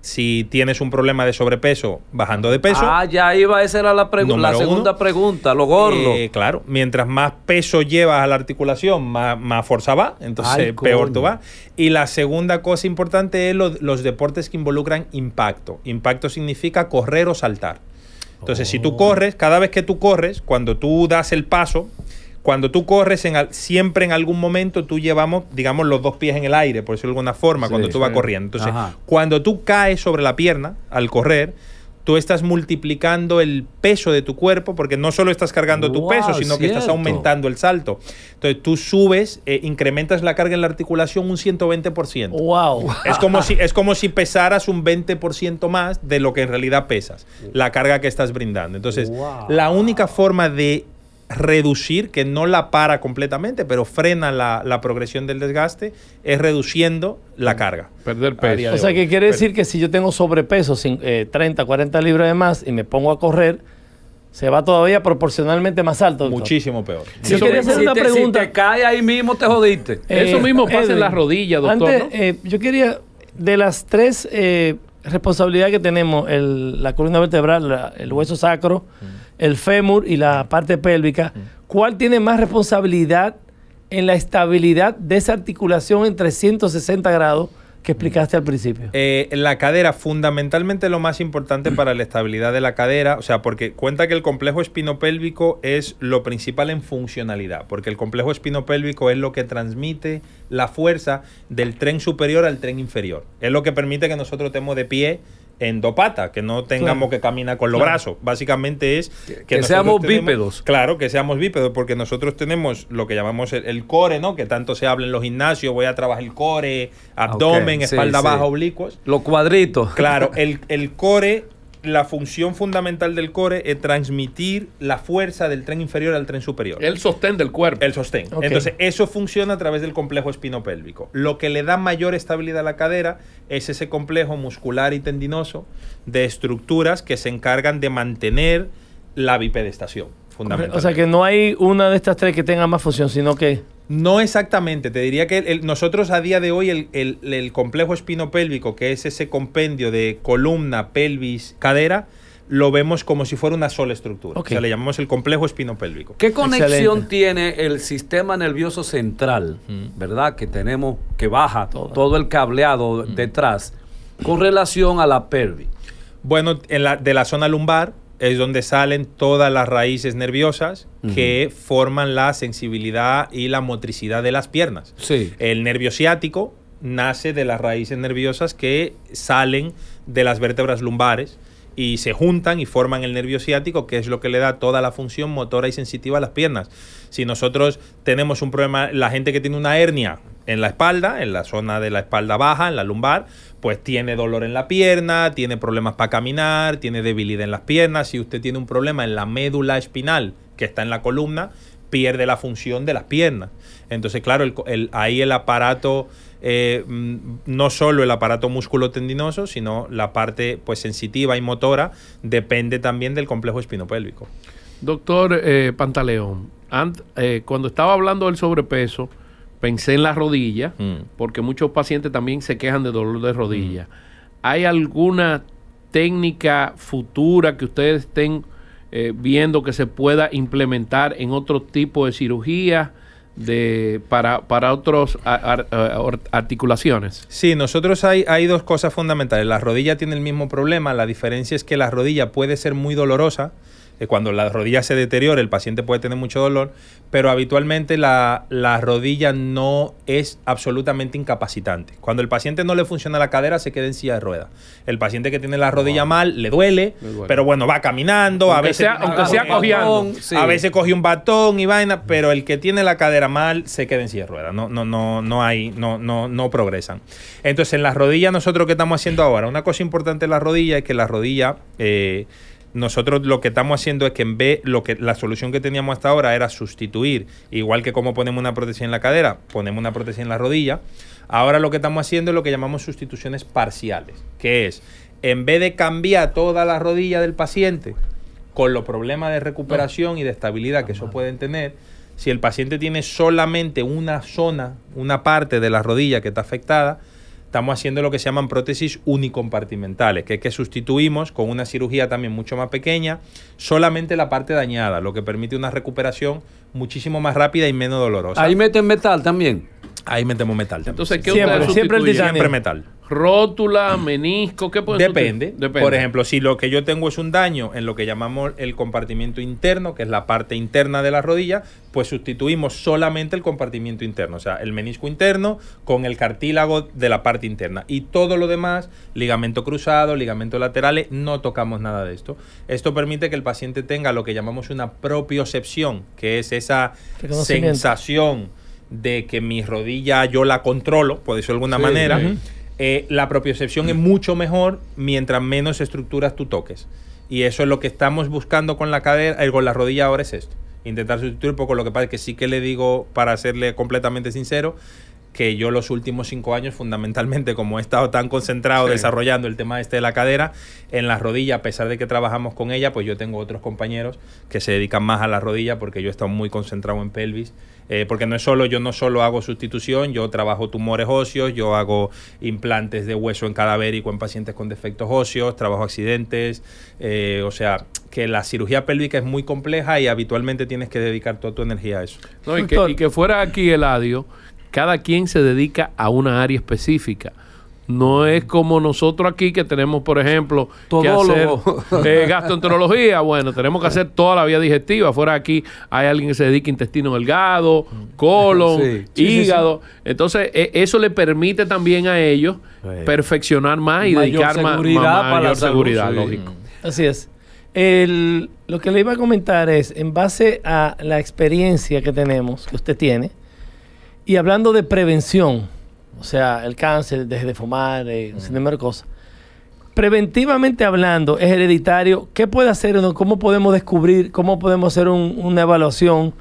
Si tienes un problema de sobrepeso, bajando de peso. Ah, ya iba, esa era la, la segunda uno. pregunta, lo gordo. Eh, claro, mientras más peso llevas a la articulación, más, más fuerza va, entonces Ay, peor tú vas. Y la segunda cosa importante es lo- los deportes que involucran impacto. Impacto significa correr o saltar. Entonces, si Oh. tú corres, cada vez que tú corres, cuando tú das el paso, cuando tú corres, en siempre en algún momento tú llevamos, digamos, los dos pies en el aire, por decirlo de alguna forma, Sí, cuando tú vas sí. corriendo. Entonces, Ajá. cuando tú caes sobre la pierna al correr, tú estás multiplicando el peso de tu cuerpo, porque no solo estás cargando tu Wow, peso, sino que estás cierto. aumentando el salto. Entonces tú subes, eh, incrementas la carga en la articulación un 120%. Wow. Es como, si, es como si pesaras un 20% más de lo que en realidad pesas, la carga que estás brindando. Entonces, Wow. la única forma de reducir, que no la para completamente, pero frena la, la progresión del desgaste, es reduciendo la carga. Perder peso. O sea, que quiere decir que si yo tengo sobrepeso, eh, 30, 40 libras de más, y me pongo a correr, se va todavía proporcionalmente más alto. doctor. Muchísimo peor. Yo Eso quería hacer si una te- pregunta. Si te cae ahí mismo, te jodiste. Eh, Eso mismo pasa en las rodillas, doctor, antes, ¿no? eh, yo quería, de las tres eh, responsabilidades que tenemos, el- la columna vertebral, la- el hueso sacro, el fémur y la parte pélvica, ¿cuál tiene más responsabilidad en la estabilidad de esa articulación en 360 grados que explicaste al principio? Eh, la cadera, fundamentalmente lo más importante para la estabilidad de la cadera, o sea, porque cuenta que el complejo espinopélvico es lo principal en funcionalidad, porque el complejo espinopélvico es lo que transmite la fuerza del tren superior al tren inferior. Es lo que permite que nosotros estemos de pie en dos patas, que no tengamos Claro. que caminar con los Claro. brazos. Básicamente es Que nosotros seamos tenemos- bípedos. Claro, que seamos bípedos, porque nosotros tenemos lo que llamamos el, el core, ¿no? Que tanto se habla en los gimnasios, voy a trabajar el core, abdomen, Ok, sí, espalda sí. baja, oblicuos. Los cuadritos. Claro, el, el core, la función fundamental del core es transmitir la fuerza del tren inferior al tren superior. El sostén del cuerpo. El sostén. Entonces, eso funciona a través del complejo espinopélvico. Lo que le da mayor estabilidad a la cadera es ese complejo muscular y tendinoso de estructuras que se encargan de mantener la bipedestación, fundamentalmente. O sea que no hay una de estas tres que tenga más función, sino que No exactamente, te diría que el- nosotros a día de hoy el, el- el complejo espinopélvico, que es ese compendio de columna, pelvis, cadera, lo vemos como si fuera una sola estructura. O sea, le llamamos el complejo espinopélvico. ¿Qué conexión Excelente. tiene el sistema nervioso central, verdad? Que tenemos, que baja Todo. todo, el cableado detrás, con relación a la pelvis. Bueno, en la, de la zona lumbar es donde salen todas las raíces nerviosas que forman la sensibilidad y la motricidad de las piernas. Sí. El nervio ciático nace de las raíces nerviosas que salen de las vértebras lumbares y se juntan y forman el nervio ciático, que es lo que le da toda la función motora y sensitiva a las piernas. Si nosotros tenemos un problema, la gente que tiene una hernia en la espalda, en la zona de la espalda baja, en la lumbar, pues tiene dolor en la pierna, tiene problemas para caminar, tiene debilidad en las piernas. Si usted tiene un problema en la médula espinal, que está en la columna, pierde la función de las piernas. Entonces, claro, ahí el aparato, eh, mm, no solo el aparato músculo-tendinoso, sino la parte pues sensitiva y motora, depende también del complejo espinopélvico. Doctor eh, Pantaleón, ant- eh, cuando estaba hablando del sobrepeso, pensé en la rodilla, Mm. porque muchos pacientes también se quejan de dolor de rodilla. ¿Hay alguna técnica futura que ustedes estén eh, viendo que se pueda implementar en otro tipo de cirugía de, para, para otras articulaciones? Sí, nosotros hay, hay dos cosas fundamentales. La rodilla tiene el mismo problema, la diferencia es que la rodilla puede ser muy dolorosa. Eh, Cuando la rodilla se deteriora, el paciente puede tener mucho dolor, pero habitualmente la, la rodilla no es absolutamente incapacitante. Cuando el paciente no le funciona la cadera, se queda en silla de ruedas. El paciente que tiene la rodilla mal le duele, Le duele. pero bueno, va caminando, a Aunque veces, sea- aunque sea. Sí. a veces coge un batón y vaina, pero el que tiene la cadera mal se queda en silla de ruedas. No, no, no, no hay, no, no, no progresan. Entonces, en las rodillas, nosotros qué estamos haciendo ahora, una cosa importante en la rodilla es que la rodilla, eh, nosotros lo que estamos haciendo es que en vez, lo que, la solución que teníamos hasta ahora era sustituir, igual que como ponemos una prótesis en la cadera, ponemos una prótesis en la rodilla. Ahora lo que estamos haciendo es lo que llamamos sustituciones parciales, que es, en vez de cambiar toda la rodilla del paciente, con los problemas de recuperación y de estabilidad que eso pueden tener, si el paciente tiene solamente una zona, una parte de la rodilla que está afectada, estamos haciendo lo que se llaman prótesis unicompartimentales, que es que sustituimos con una cirugía también mucho más pequeña solamente la parte dañada, lo que permite una recuperación muchísimo más rápida y menos dolorosa. Ahí meten metal también. Ahí metemos metal. también. Entonces, ¿qué Siempre, siempre el titanio. Siempre metal. Rótula, menisco, ¿qué pueden Depende. sustituir? Por ejemplo, si lo que yo tengo es un daño en lo que llamamos el compartimiento interno, que es la parte interna de la rodilla, pues sustituimos solamente el compartimiento interno, o sea, el menisco interno con el cartílago de la parte interna. Y todo lo demás, ligamento cruzado, ligamento laterales, no tocamos nada de esto. Esto permite que el paciente tenga lo que llamamos una propiocepción, que es esa sensación de que mi rodilla yo la controlo, por decirlo de alguna Sí, manera. sí. Eh, la propiocepción es mucho mejor mientras menos estructuras tú toques. Y eso es lo que estamos buscando con la cadera, eh, con la rodilla ahora es esto. Intentar sustituir un poco lo que pasa es que sí que le digo, para serle completamente sincero, que yo los últimos cinco años, fundamentalmente, como he estado tan concentrado Sí. desarrollando el tema este de la cadera, en la rodilla, a pesar de que trabajamos con ella, pues yo tengo otros compañeros que se dedican más a la rodilla porque yo he estado muy concentrado en pelvis. Eh, porque no es solo, yo no solo hago sustitución, yo trabajo tumores óseos, yo hago implantes de hueso en cadavérico en pacientes con defectos óseos, trabajo accidentes, eh, o sea, que la cirugía pélvica es muy compleja y habitualmente tienes que dedicar toda tu energía a eso. No, y, que, y que fuera aquí el adio, cada quien se dedica a una área específica. No es como nosotros aquí que tenemos, por ejemplo, que hacer eh, gastroenterología. Bueno, tenemos que hacer toda la vía digestiva. Fuera aquí hay alguien que se dedica a intestino delgado, colon, Sí. Sí, sí, hígado. Entonces, e- eso le permite también a ellos Sí. perfeccionar más y Mayor dedicar más, seguridad más- para la mayor salud, seguridad, sí. lógico. Así es. El- lo que le iba a comentar es, en base a la experiencia que tenemos, que usted tiene, y hablando de prevención, o sea, el cáncer, deje de fumar, eh, un sinnúmero de cosas. Preventivamente hablando, es hereditario. ¿Qué puede hacer uno? ¿Cómo podemos descubrir? ¿Cómo podemos hacer un- una evaluación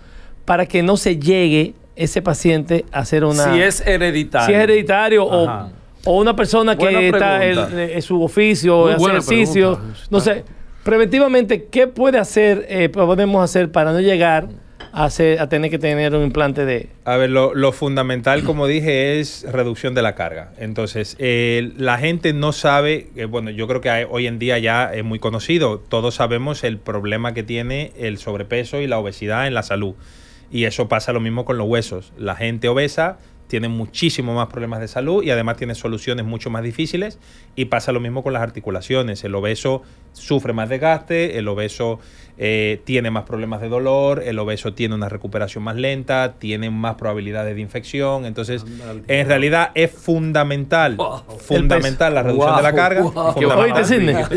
para que no se llegue ese paciente a hacer una... Si es hereditario. si es hereditario o, Ajá. o una persona que está en, su oficio, hace ejercicio, pregunta. no sé, preventivamente, ¿qué puede hacer, eh, podemos hacer para no llegar a, hacer- a tener que tener un implante de... A ver, lo, lo fundamental, como dije, es reducción de la carga. Entonces, eh, la gente no sabe, eh, bueno, yo creo que hoy en día ya es muy conocido, todos sabemos el problema que tiene el sobrepeso y la obesidad en la salud. Y eso pasa lo mismo con los huesos. La gente obesa tiene muchísimo más problemas de salud y además tiene soluciones mucho más difíciles y pasa lo mismo con las articulaciones. El obeso sufre más desgaste, el obeso eh, tiene más problemas de dolor, el obeso tiene una recuperación más lenta, tiene más probabilidades de infección. Entonces, en realidad es fundamental, fundamental la reducción de la carga. wow.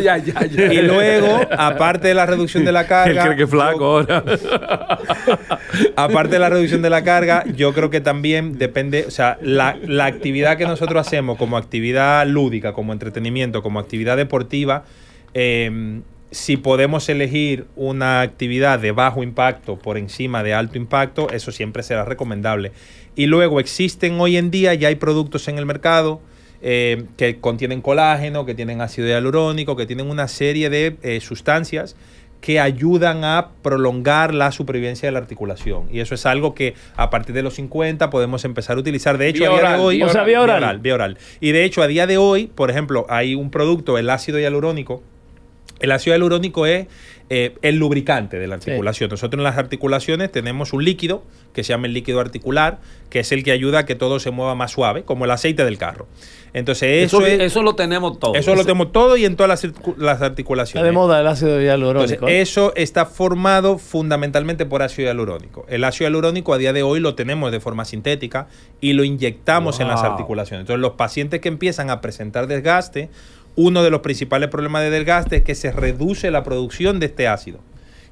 Ya, ya, ya. Y luego, aparte de la reducción de la carga, Él cree que es flaco yo- ahora. Aparte de la reducción de la carga, yo creo que también depende, o sea, la, la actividad que nosotros hacemos como actividad lúdica, como entretenimiento, como actividad deportiva, eh, si podemos elegir una actividad de bajo impacto por encima de alto impacto, eso siempre será recomendable. Y luego existen hoy en día, ya hay productos en el mercado eh, que contienen colágeno, que tienen ácido hialurónico, que tienen una serie de eh, sustancias que ayudan a prolongar la supervivencia de la articulación. Y eso es algo que a partir de los 50 podemos empezar a utilizar. De hecho, Vía a día oral, de hoy... vía O sea, vía oral. vía oral. Y de hecho, a día de hoy, por ejemplo, hay un producto, el ácido hialurónico. El ácido hialurónico es eh, el lubricante de la articulación. Nosotros en las articulaciones tenemos un líquido que se llama el líquido articular, que es el que ayuda a que todo se mueva más suave, como el aceite del carro. Entonces, eso, Eso, es, eso lo tenemos todo. eso lo tenemos todo y en todas las, las Está articulaciones. de moda el ácido hialurónico. Entonces, ¿eh? eso está formado fundamentalmente por ácido hialurónico. El ácido hialurónico a día de hoy lo tenemos de forma sintética y lo inyectamos en las articulaciones. Entonces, los pacientes que empiezan a presentar desgaste, uno de los principales problemas de desgaste es que se reduce la producción de este ácido.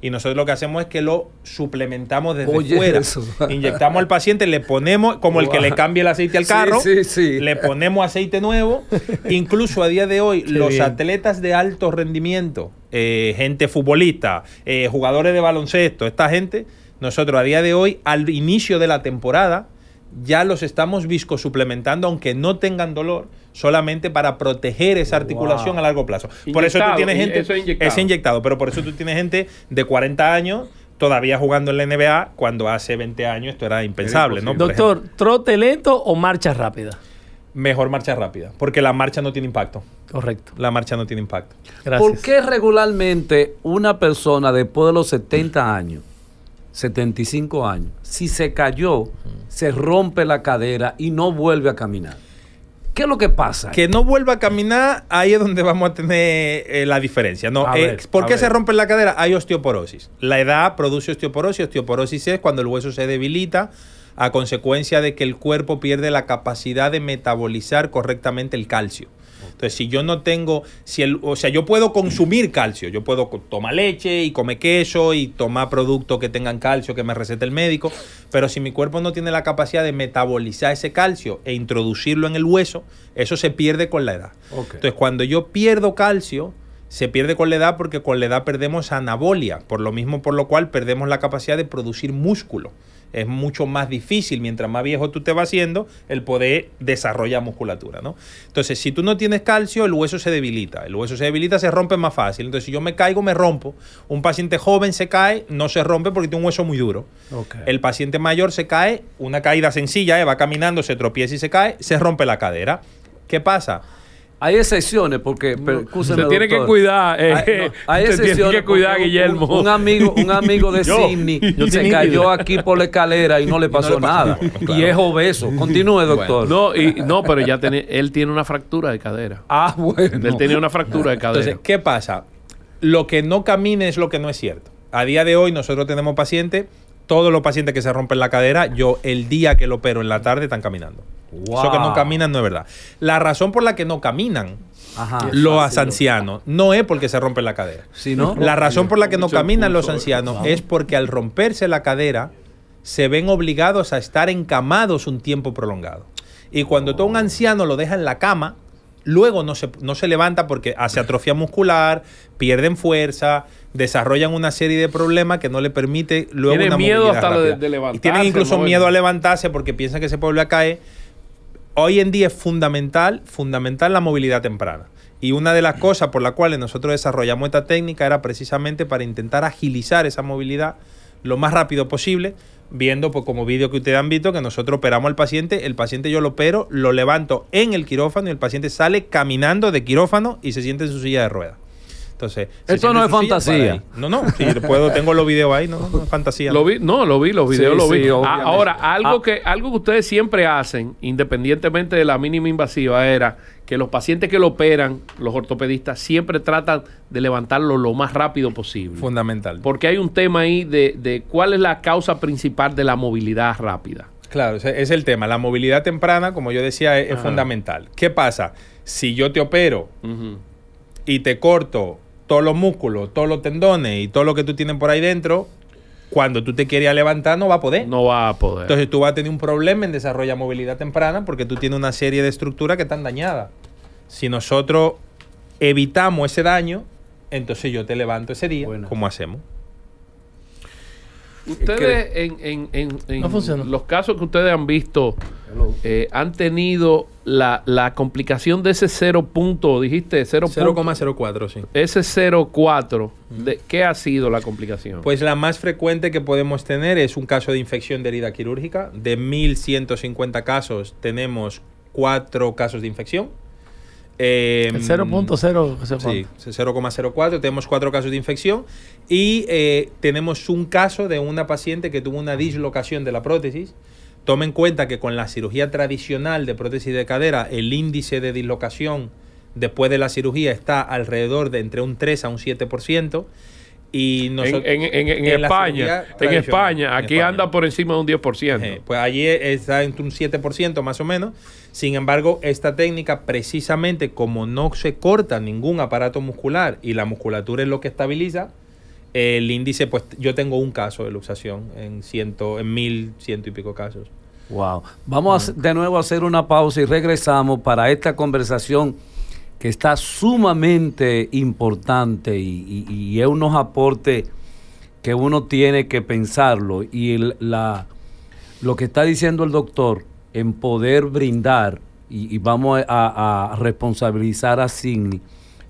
Y nosotros lo que hacemos es que lo suplementamos desde Oye, fuera. eso. Inyectamos al paciente, le ponemos, como el que le cambia el aceite al Sí, carro, sí, sí. le ponemos aceite nuevo. Incluso a día de hoy, Qué los bien. atletas de alto rendimiento, eh, gente futbolista, eh, jugadores de baloncesto, esta gente, nosotros a día de hoy, al inicio de la temporada, ya los estamos viscosuplementando, aunque no tengan dolor, solamente para proteger esa articulación Wow. a largo plazo. por eso tú tienes gente. eso es inyectado. es inyectado, pero por eso tú tienes gente de 40 años todavía jugando en la NBA, cuando hace 20 años esto era impensable, ¿no? Doctor, ¿trote lento o marcha rápida? mejor marcha rápida, porque la marcha no tiene impacto. Correcto. La marcha no tiene impacto. Gracias. ¿Por qué regularmente una persona después de los 70 años, 75 años, si se cayó, se rompe la cadera y no vuelve a caminar? ¿Qué es lo que pasa? Que no vuelva a caminar, ahí es donde vamos a tener eh, la diferencia. ¿no? Eh, ¿Por qué se rompe la cadera? Hay osteoporosis. La edad produce osteoporosis. Osteoporosis es cuando el hueso se debilita a consecuencia de que el cuerpo pierde la capacidad de metabolizar correctamente el calcio. Entonces, si yo no tengo, si el, o sea, yo puedo consumir calcio, yo puedo tomar leche y comer queso y tomar productos que tengan calcio que me recete el médico, pero si mi cuerpo no tiene la capacidad de metabolizar ese calcio e introducirlo en el hueso, eso se pierde con la edad. Entonces, cuando yo pierdo calcio, se pierde con la edad porque con la edad perdemos anabolia, por lo mismo por lo cual perdemos la capacidad de producir músculo. Es mucho más difícil, mientras más viejo tú te vas haciendo, el poder desarrollar musculatura, ¿no? Entonces, si tú no tienes calcio, el hueso se debilita. El hueso se debilita, se rompe más fácil. Entonces, si yo me caigo, me rompo. Un paciente joven se cae, no se rompe porque tiene un hueso muy duro. El paciente mayor se cae, una caída sencilla, eh, va caminando, se tropieza y se cae, se rompe la cadera. ¿Qué pasa? Hay excepciones porque, Se tiene que cuidar, eh, Hay, no, hay se tiene excepciones que cuidar, Guillermo. Un, un amigo, un amigo de Yo se cayó aquí por la escalera y no le pasó le pasó nada. nada, claro. Y es obeso. Continúe, doctor. No, y, no, pero ya tiene, él tiene una fractura de cadera. Ah, bueno. Él tenía una fractura de cadera. Entonces, ¿qué pasa? Lo que no camine es lo que no es cierto. A día de hoy nosotros tenemos pacientes, todos los pacientes que se rompen la cadera, yo el día que lo opero en la tarde están caminando. Eso que no caminan no es verdad. La razón por la que no caminan Ajá. los ancianos no es porque se rompen la cadera. Si no, La razón por la que no caminan los ancianos es porque al romperse la cadera se ven obligados a estar encamados un tiempo prolongado. Y cuando todo un anciano lo deja en la cama, luego no se, no se levanta porque hace atrofia muscular, pierden fuerza, desarrollan una serie de problemas que no le permite luego Tienen una miedo movilidad hasta de- de levantarse, Y tienen incluso miedo a levantarse porque piensan que se puede volver a caer hoy en día es fundamental, fundamental la movilidad temprana. Y una de las cosas por las cuales nosotros desarrollamos esta técnica era precisamente para intentar agilizar esa movilidad lo más rápido posible, viendo pues, como vídeo que ustedes han visto que nosotros operamos al paciente, el paciente yo lo opero, lo levanto en el quirófano y el paciente sale caminando de quirófano y se siente en su silla de ruedas. Entonces, se Esto no es fantasía. No, no, puedo, tengo los videos ahí, no, no es fantasía. Lo vi, no, lo vi, los videos Sí, lo vi. sí, Ah, ahora, algo Ah. que algo que ustedes siempre hacen, independientemente de la mínima invasiva, era que los pacientes que lo operan, los ortopedistas, siempre tratan de levantarlo lo más rápido posible. Fundamental. Porque hay un tema ahí de, de cuál es la causa principal de la movilidad rápida. Claro, ese es el tema. La movilidad temprana, como yo decía, es, fundamental. ¿Qué pasa? Si yo te opero y te corto todos los músculos, todos los tendones y todo lo que tú tienes por ahí dentro, cuando tú te quieras levantar no va a poder. No va a poder. Entonces tú vas a tener un problema en desarrollar movilidad temprana porque tú tienes una serie de estructuras que están dañadas. Si nosotros evitamos ese daño, entonces yo te levanto ese día, Bueno. como hacemos. Ustedes en, en- en- en No los casos que ustedes han visto eh, han tenido la, la complicación de ese 0 punto, dijiste 0 punto, 0,04, sí. ese 0,4, de ¿qué ha sido la complicación? Pues la más frecuente que podemos tener es un caso de infección de herida quirúrgica. De 1.150 casos tenemos 4 casos de infección. Eh, El 0.0 que se Sí, 0,04. Tenemos 4 casos de infección. Y eh, tenemos un caso de una paciente que tuvo una dislocación de la prótesis. Tome en cuenta que con la cirugía tradicional de prótesis de cadera, el índice de dislocación después de la cirugía está alrededor de entre un 3 a un 7%. Y en, nosotros, en- en- en en la España, en aquí España. anda por encima de un 10%. Eh, pues allí está entre un 7% más o menos. Sin embargo, esta técnica, precisamente como no se corta ningún aparato muscular y la musculatura es lo que estabiliza, el índice, pues yo tengo un caso de luxación en ciento, en mil, ciento y pico casos. Wow. Vamos a de nuevo a hacer una pausa y regresamos para esta conversación que está sumamente importante y, y- es unos aportes que uno tiene que pensarlo. Y el- la, lo que está diciendo el doctor en poder brindar, y, vamos a, a responsabilizar a Sidney,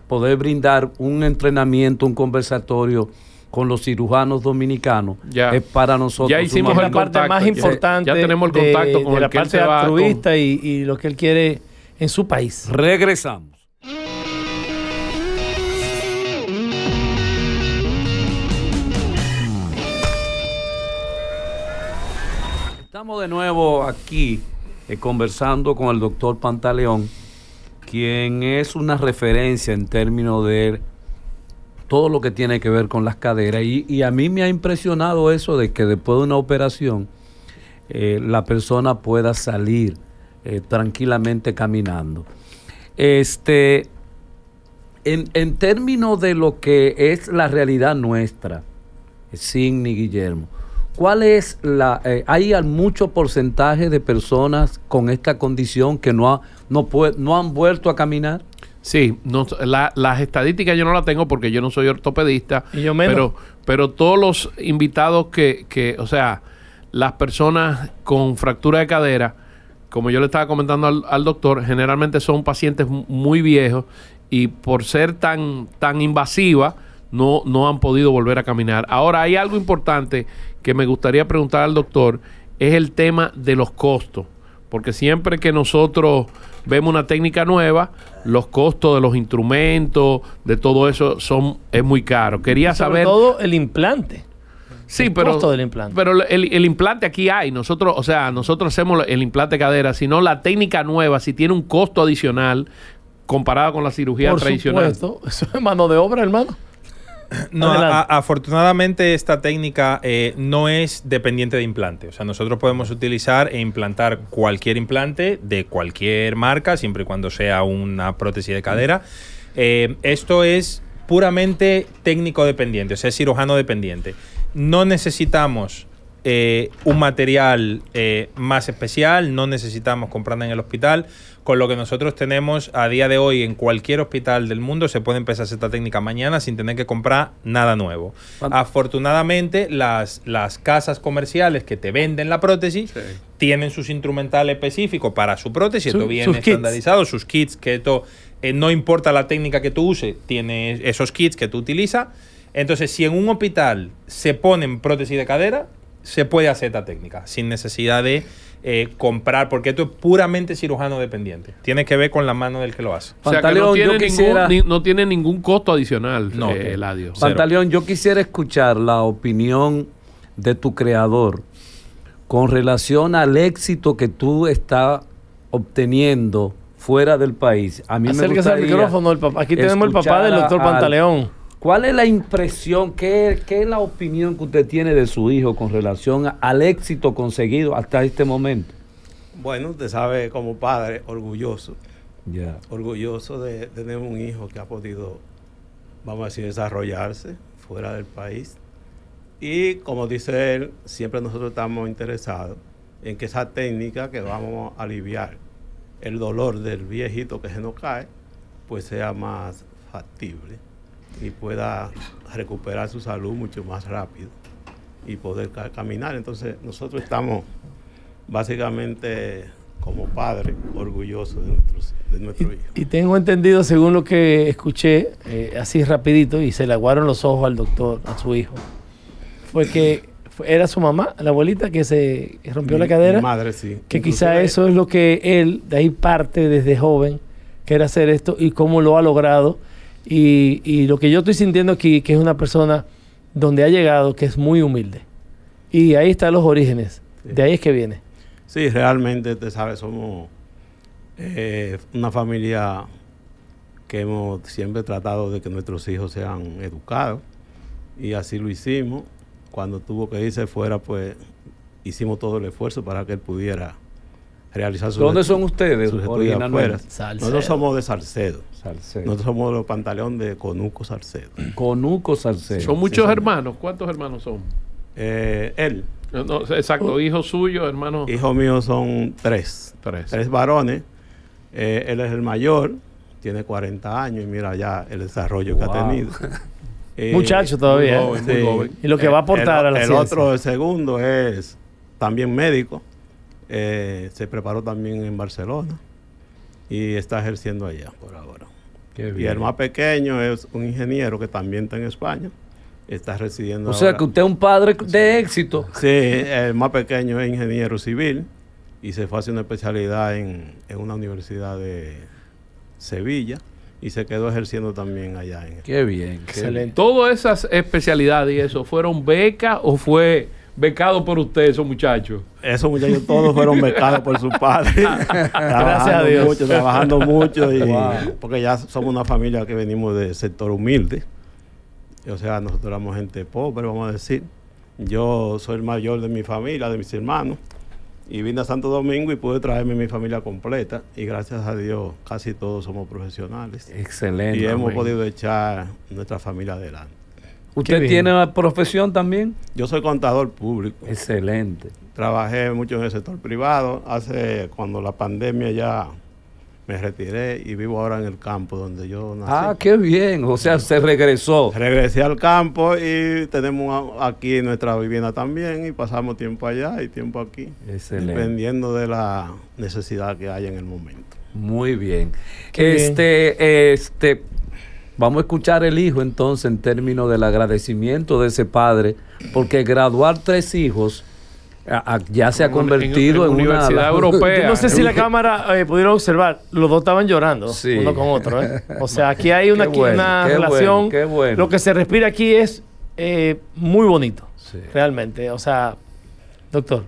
poder brindar un entrenamiento, un conversatorio con los cirujanos dominicanos, Ya. es para nosotros. Ya hicimos la parte más ya- importante ya tenemos el de- contacto con de el la que él parte se va con- altruista y, y lo que él quiere en su país. Regresamos. Estamos de nuevo aquí eh, conversando con el doctor Pantaleón, quien es una referencia en términos de todo lo que tiene que ver con las caderas. Y, a mí me ha impresionado eso de que después de una operación eh, la persona pueda salir eh, tranquilamente caminando. Este, en, en términos de lo que es la realidad nuestra, Sidney Guillermo, ¿cuál es la... eh, hay mucho porcentaje de personas con esta condición que no, ha- no, pue- no han vuelto a caminar? Sí, no, la- las estadísticas yo no las tengo porque yo no soy ortopedista. Y yo menos. Pero, pero todos los invitados que, que, o sea, las personas con fractura de cadera, como yo le estaba comentando al, al doctor, generalmente son pacientes mu- muy viejos y por ser tan, tan invasiva, no, no han podido volver a caminar. Ahora, hay algo importante que me gustaría preguntar al doctor, es el tema de los costos. Porque siempre que nosotros vemos una técnica nueva, los costos de los instrumentos, de todo eso, son es muy caro. Quería Sobre saber... todo el implante. Sí, el pero, costo del implante. Pero el, el implante aquí hay. Nosotros, o sea, nosotros hacemos el implante de cadera, sino la técnica nueva, si tiene un costo adicional comparado con la cirugía Por tradicional. supuesto. Eso es mano de obra, hermano. No, a- afortunadamente esta técnica eh, no es dependiente de implante. O sea, nosotros podemos utilizar e implantar cualquier implante de cualquier marca, siempre y cuando sea una prótesis de cadera. Eh, esto es puramente técnico dependiente, o sea, es cirujano dependiente. No necesitamos eh, un material eh, más especial, no necesitamos comprarla en el hospital. Con lo que nosotros tenemos a día de hoy en cualquier hospital del mundo se puede empezar esta técnica mañana sin tener que comprar nada nuevo. Afortunadamente, las, las casas comerciales que te venden la prótesis Sí. tienen sus instrumentales específicos para su prótesis, Su- esto viene sus kits. estandarizado, sus kits, que esto eh, no importa la técnica que tú uses, tiene esos kits que tú utilizas. Entonces, si en un hospital se ponen prótesis de cadera, se puede hacer esta técnica sin necesidad de eh, comprar, porque esto es puramente cirujano dependiente. Tiene que ver con la mano del que lo hace. O sea, que Pantaleón, no yo tiene, quisiera- ningún, ni- no tiene ningún costo adicional, No, eh, Eladio. Cero. Pantaleón, yo quisiera escuchar la opinión de tu creador con relación al éxito que tú estás obteniendo fuera del país. A mí me Acérquese al micrófono. el papá. Aquí tenemos el papá del doctor al- Pantaleón. ¿Cuál es la impresión, qué, qué es la opinión que usted tiene de su hijo con relación a- al éxito conseguido hasta este momento? Bueno, usted sabe como padre, orgulloso, orgulloso de tener un hijo que ha podido, vamos a decir, desarrollarse fuera del país. Y como dice él, siempre nosotros estamos interesados en que esa técnica que vamos a aliviar el dolor del viejito que se nos cae, pues sea más factible y pueda recuperar su salud mucho más rápido y poder ca- caminar. Entonces nosotros estamos básicamente como padres orgullosos de, nuestros, de nuestro hijo. Y, y tengo entendido, según lo que escuché, eh, así rapidito, y se le aguaron los ojos al doctor, a su hijo, fue que era su mamá, la abuelita, que se que rompió la cadera. mi madre sí. Que Inclusive, quizá eso es lo que él, de ahí parte desde joven, quiere hacer esto y cómo lo ha logrado. Y, y lo que yo estoy sintiendo aquí, que es una persona donde ha llegado, que es muy humilde. Y ahí están los orígenes. Sí. De ahí es que viene. Sí, realmente, usted sabe, somos eh, una familia que hemos siempre tratado de que nuestros hijos sean educados y así lo hicimos. Cuando tuvo que irse fuera, pues hicimos todo el esfuerzo para que él pudiera realizar sus ¿Dónde son ustedes sus estudios originalmente? Nosotros somos de Salcedo. Salcedo. Nosotros somos los pantaleón de Conuco Salcedo. Conuco Salcedo. Son muchos hermanos. ¿Cuántos hermanos son? Eh, él, No, exacto, hijos suyos, hermanos. hijos míos son tres. Tres. tres varones. Eh, él es el mayor, tiene 40 años y mira ya el desarrollo que ha tenido. Eh, Muchacho todavía. muy joven, muy joven. Y lo que va a aportar el, a la El ciencia. otro, el segundo, es también médico. Eh, se preparó también en Barcelona y está ejerciendo allá por ahora. Qué Y bien. el más pequeño es un ingeniero que también está en España. Está residiendo O sea que usted es un padre de éxito. Sí, el más pequeño es ingeniero civil y se fue a hacer una especialidad en, en una universidad de Sevilla y se quedó ejerciendo también allá en Qué bien. qué Excelente. Todas esas especialidades y eso, ¿fueron becas o fue becado por usted, esos muchachos? Esos muchachos todos fueron becados por su padre. Gracias a Dios. Mucho, trabajando mucho. Y, Wow. Porque ya somos una familia que venimos del sector humilde. O sea, nosotros éramos gente pobre, vamos a decir. Yo soy el mayor de mi familia, de mis hermanos. Y vine a Santo Domingo y pude traerme mi familia completa. Y gracias a Dios, casi todos somos profesionales. Excelente. y hemos amén. podido echar nuestra familia adelante. ¿Usted tiene una profesión también? Yo soy contador público. Excelente. Trabajé mucho en el sector privado. Hace cuando la pandemia ya me retiré y vivo ahora en el campo donde yo nací. Ah, qué bien. O sea, se regresó. Regresé al campo y tenemos a- aquí nuestra vivienda también y pasamos tiempo allá y tiempo aquí. Excelente. Dependiendo de la necesidad que haya en el momento. Muy bien. Qué bien. este, este, vamos a escuchar el hijo entonces en términos del agradecimiento de ese padre, porque graduar tres hijos a- a- ya se ha convertido en- en, en una universidad europea. Yo no sé si la cámara eh, pudieron observar, los dos estaban llorando Sí. uno con otro. ¿eh? O sea, aquí hay una, Qué bueno, una qué relación. bueno, qué bueno. Lo que se respira aquí es eh, muy bonito, Sí. realmente. O sea, doctor.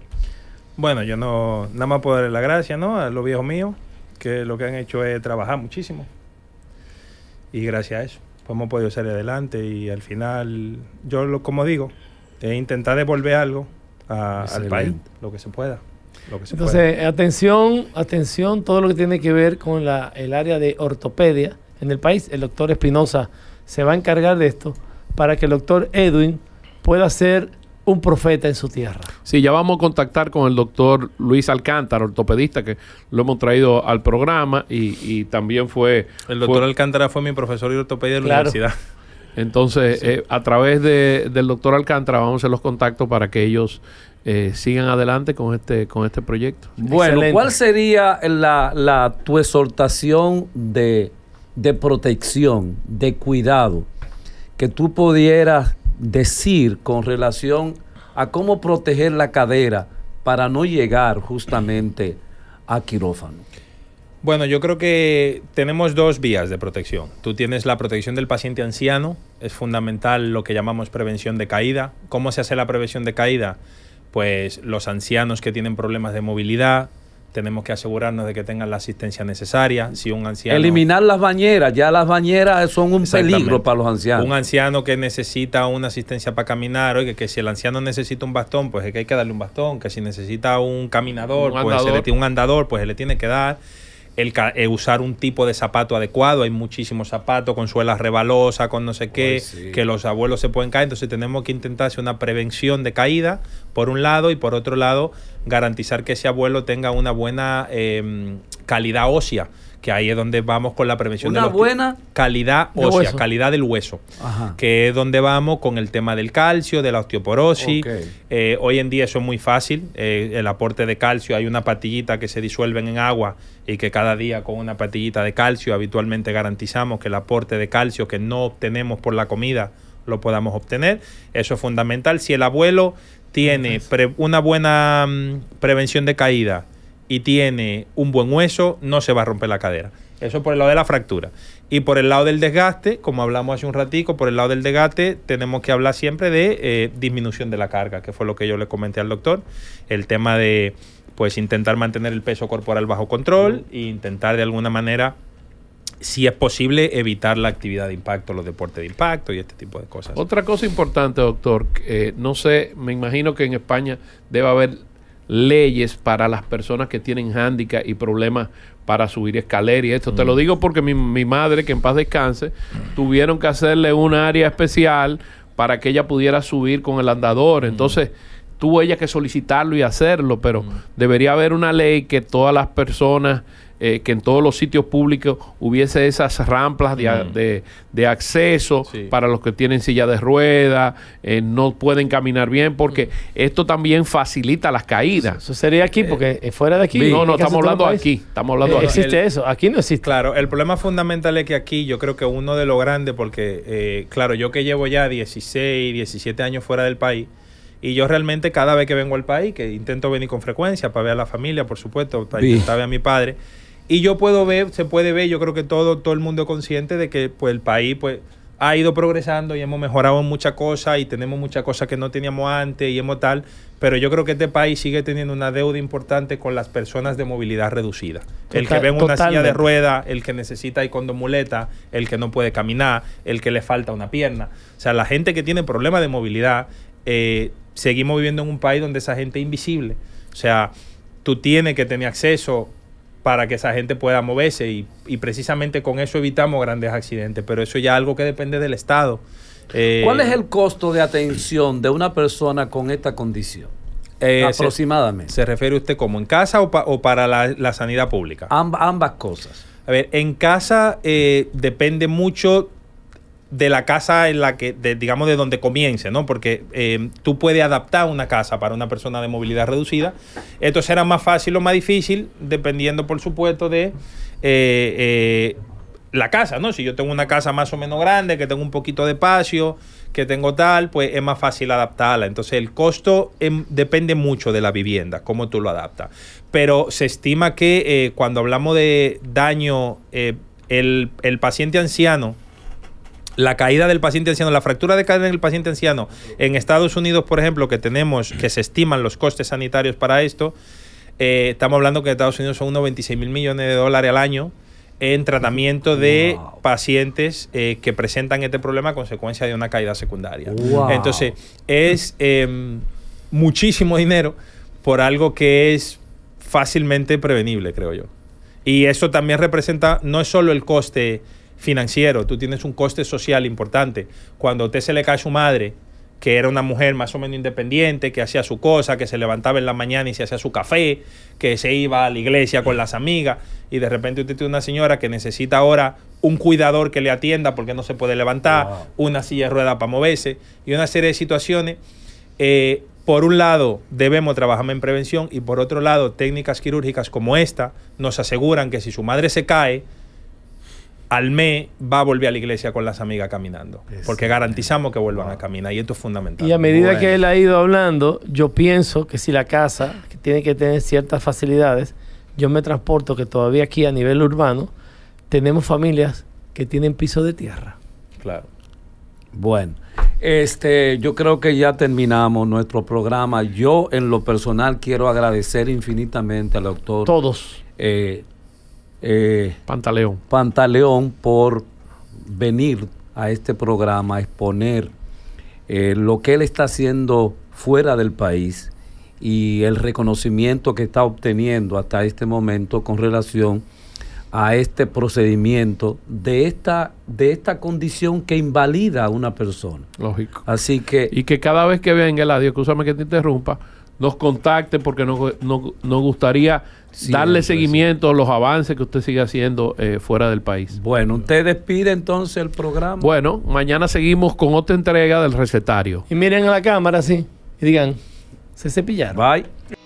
Bueno, yo no, nada más puedo darle la gracia, ¿no? A los viejos míos, que lo que han hecho es trabajar muchísimo. Y gracias a eso, pues hemos podido salir adelante y al final, yo lo, como digo, es intentar devolver algo a- al país, lo que se pueda. Lo que se Entonces, atención, atención, todo lo que tiene que ver con la, el área de ortopedia en el país. El doctor Espinosa se va a encargar de esto para que el doctor Edwin pueda ser un profeta en su tierra. Sí, ya vamos a contactar con el doctor Luis Alcántara, ortopedista, que lo hemos traído al programa y, y también fue... El doctor fue- Alcántara fue mi profesor de ortopedia de la Claro. universidad. Entonces, eh, a través de- del doctor Alcántara vamos a hacer los contactos para que ellos eh, sigan adelante con este, con este proyecto. Bueno, Excelente. ¿cuál sería la, la- tu exhortación de, de protección, de cuidado, que tú pudieras decir con relación a cómo proteger la cadera para no llegar justamente a quirófano? Bueno, yo creo que tenemos dos vías de protección. Tú tienes la protección del paciente anciano, es fundamental lo que llamamos prevención de caída. ¿Cómo se hace la prevención de caída? Pues los ancianos que tienen problemas de movilidad, tenemos que asegurarnos de que tengan la asistencia necesaria. Si un anciano... Eliminar las bañeras, ya las bañeras son un peligro para los ancianos. Un anciano que necesita una asistencia para caminar, oye, que si el anciano necesita un bastón, pues es que hay que darle un bastón, que si necesita un caminador, Un pues se le andador. tiene un andador, pues se le tiene que dar. El, ca- eh, usar un tipo de zapato adecuado, hay muchísimos zapatos con suelas rebalosas, con no sé qué, Ay, sí. que los abuelos se pueden caer, entonces tenemos que intentar hacer una prevención de caída, por un lado, y por otro lado, garantizar que ese abuelo tenga una buena eh, calidad ósea, que ahí es donde vamos con la prevención Una de los buena- calidad ósea, calidad del hueso Ajá. que es donde vamos con el tema del calcio, de la osteoporosis. Eh, hoy en día eso es muy fácil, eh, el aporte de calcio, hay una pastillita que se disuelven en agua y que cada día con una pastillita de calcio habitualmente garantizamos que el aporte de calcio que no obtenemos por la comida lo podamos obtener. Eso es fundamental. Si el abuelo tiene pre- una buena mm, prevención de caída y tiene un buen hueso, no se va a romper la cadera. Eso por el lado de la fractura. Y por el lado del desgaste, como hablamos hace un ratico, por el lado del desgaste tenemos que hablar siempre de eh, disminución de la carga, que fue lo que yo le comenté al doctor. El tema de pues intentar mantener el peso corporal bajo control e intentar de alguna manera, si es posible, evitar la actividad de impacto, los deportes de impacto y este tipo de cosas. Otra cosa importante, doctor, eh, no sé, me imagino que en España debe haber leyes para las personas que tienen hándicap y problemas para subir escaleras y esto. Te lo digo porque mi, mi madre, que en paz descanse, tuvieron que hacerle un área especial para que ella pudiera subir con el andador. Entonces, tuvo ella que solicitarlo y hacerlo, pero debería haber una ley que todas las personas, eh, que en todos los sitios públicos hubiese esas rampas de, de- de acceso Sí. para los que tienen silla de ruedas, eh, no pueden caminar bien, porque esto también facilita las caídas. Eso sería aquí, porque eh, fuera de aquí. no, no, estamos hablando aquí. Estamos hablando eh, aquí. existe El- eso. Aquí no existe. Claro, el problema fundamental es que aquí yo creo que uno de los grandes, porque eh, claro, yo que llevo ya 16, 17 años fuera del país, y yo realmente cada vez que vengo al país, que intento venir con frecuencia para ver a la familia, por supuesto, para Vi. intentar ver a mi padre, y yo puedo ver, se puede ver, yo creo que todo, todo el mundo es consciente de que pues, el país pues, ha ido progresando y hemos mejorado en muchas cosas y tenemos muchas cosas que no teníamos antes y hemos tal, pero yo creo que este país sigue teniendo una deuda importante con las personas de movilidad reducida. el que ve una silla de rueda, el que necesita ir con dos muletas, el que no puede caminar, el que le falta una pierna. O sea, la gente que tiene problemas de movilidad, eh, seguimos viviendo en un país donde esa gente es invisible. O sea, tú tienes que tener acceso para que esa gente pueda moverse y, y precisamente con eso evitamos grandes accidentes, pero eso ya es algo que depende del Estado. Eh, ¿Cuál es el costo de atención de una persona con esta condición? eh, Aproximadamente. Se, ¿Se refiere usted como en casa o, pa- o para la, la sanidad pública? Amb- ambas cosas. A ver, en casa eh, depende mucho de la casa en la que, de, digamos, de donde comience, ¿no? Porque eh, tú puedes adaptar una casa para una persona de movilidad reducida. Esto será más fácil o más difícil, dependiendo, por supuesto, de eh, eh, la casa, ¿no? Si yo tengo una casa más o menos grande, que tengo un poquito de espacio, que tengo tal, pues es más fácil adaptarla. Entonces el costo em, depende mucho de la vivienda, cómo tú lo adaptas. Pero se estima que cuando hablamos de daño, el, el paciente anciano, la caída del paciente anciano, la fractura de cadera en el paciente anciano en Estados Unidos, por ejemplo, que tenemos, que se estiman los costes sanitarios para esto, eh, estamos hablando que en Estados Unidos son unos 26 mil millones de dólares al año en tratamiento de Wow. pacientes eh, que presentan este problema a consecuencia de una caída secundaria. Wow. Entonces, es em, muchísimo dinero por algo que es fácilmente prevenible, creo yo. Y eso también representa, no es solo el coste financiero, tú tienes un coste social importante. Cuando a usted se le cae su madre, que era una mujer más o menos independiente, que hacía su cosa, que se levantaba en la mañana y se hacía su café, que se iba a la iglesia con las amigas, y de repente usted tiene una señora que necesita ahora un cuidador que le atienda porque no se puede levantar, Wow. una silla de ruedas para moverse, y una serie de situaciones. Eh, por un lado, debemos trabajar en prevención y por otro lado, técnicas quirúrgicas como esta nos aseguran que si su madre se cae, al mes va a volver a la iglesia con las amigas caminando. Porque garantizamos que vuelvan a caminar y esto es fundamental. Y a medida Bueno. que él ha ido hablando, yo pienso que si la casa que tiene que tener ciertas facilidades, yo me transporto que todavía aquí a nivel urbano tenemos familias que tienen piso de tierra. Claro. Bueno, este, yo creo que ya terminamos nuestro programa. Yo, en lo personal, quiero agradecer infinitamente al doctor Todos. eh, eh, Pantaleón. Pantaleón por venir a este programa a exponer eh, lo que él está haciendo fuera del país y el reconocimiento que está obteniendo hasta este momento con relación a este procedimiento de esta, de esta condición que invalida a una persona. Lógico. Así que Y que cada vez que venga Eladio, escúchame que te interrumpa, nos contacte porque nos, nos- nos gustaría darle seguimiento a los avances que usted sigue haciendo eh, fuera del país. bueno, usted despide entonces el programa. Bueno, mañana seguimos con otra entrega del recetario. Y miren a la cámara así y digan, se cepillaron. Bye.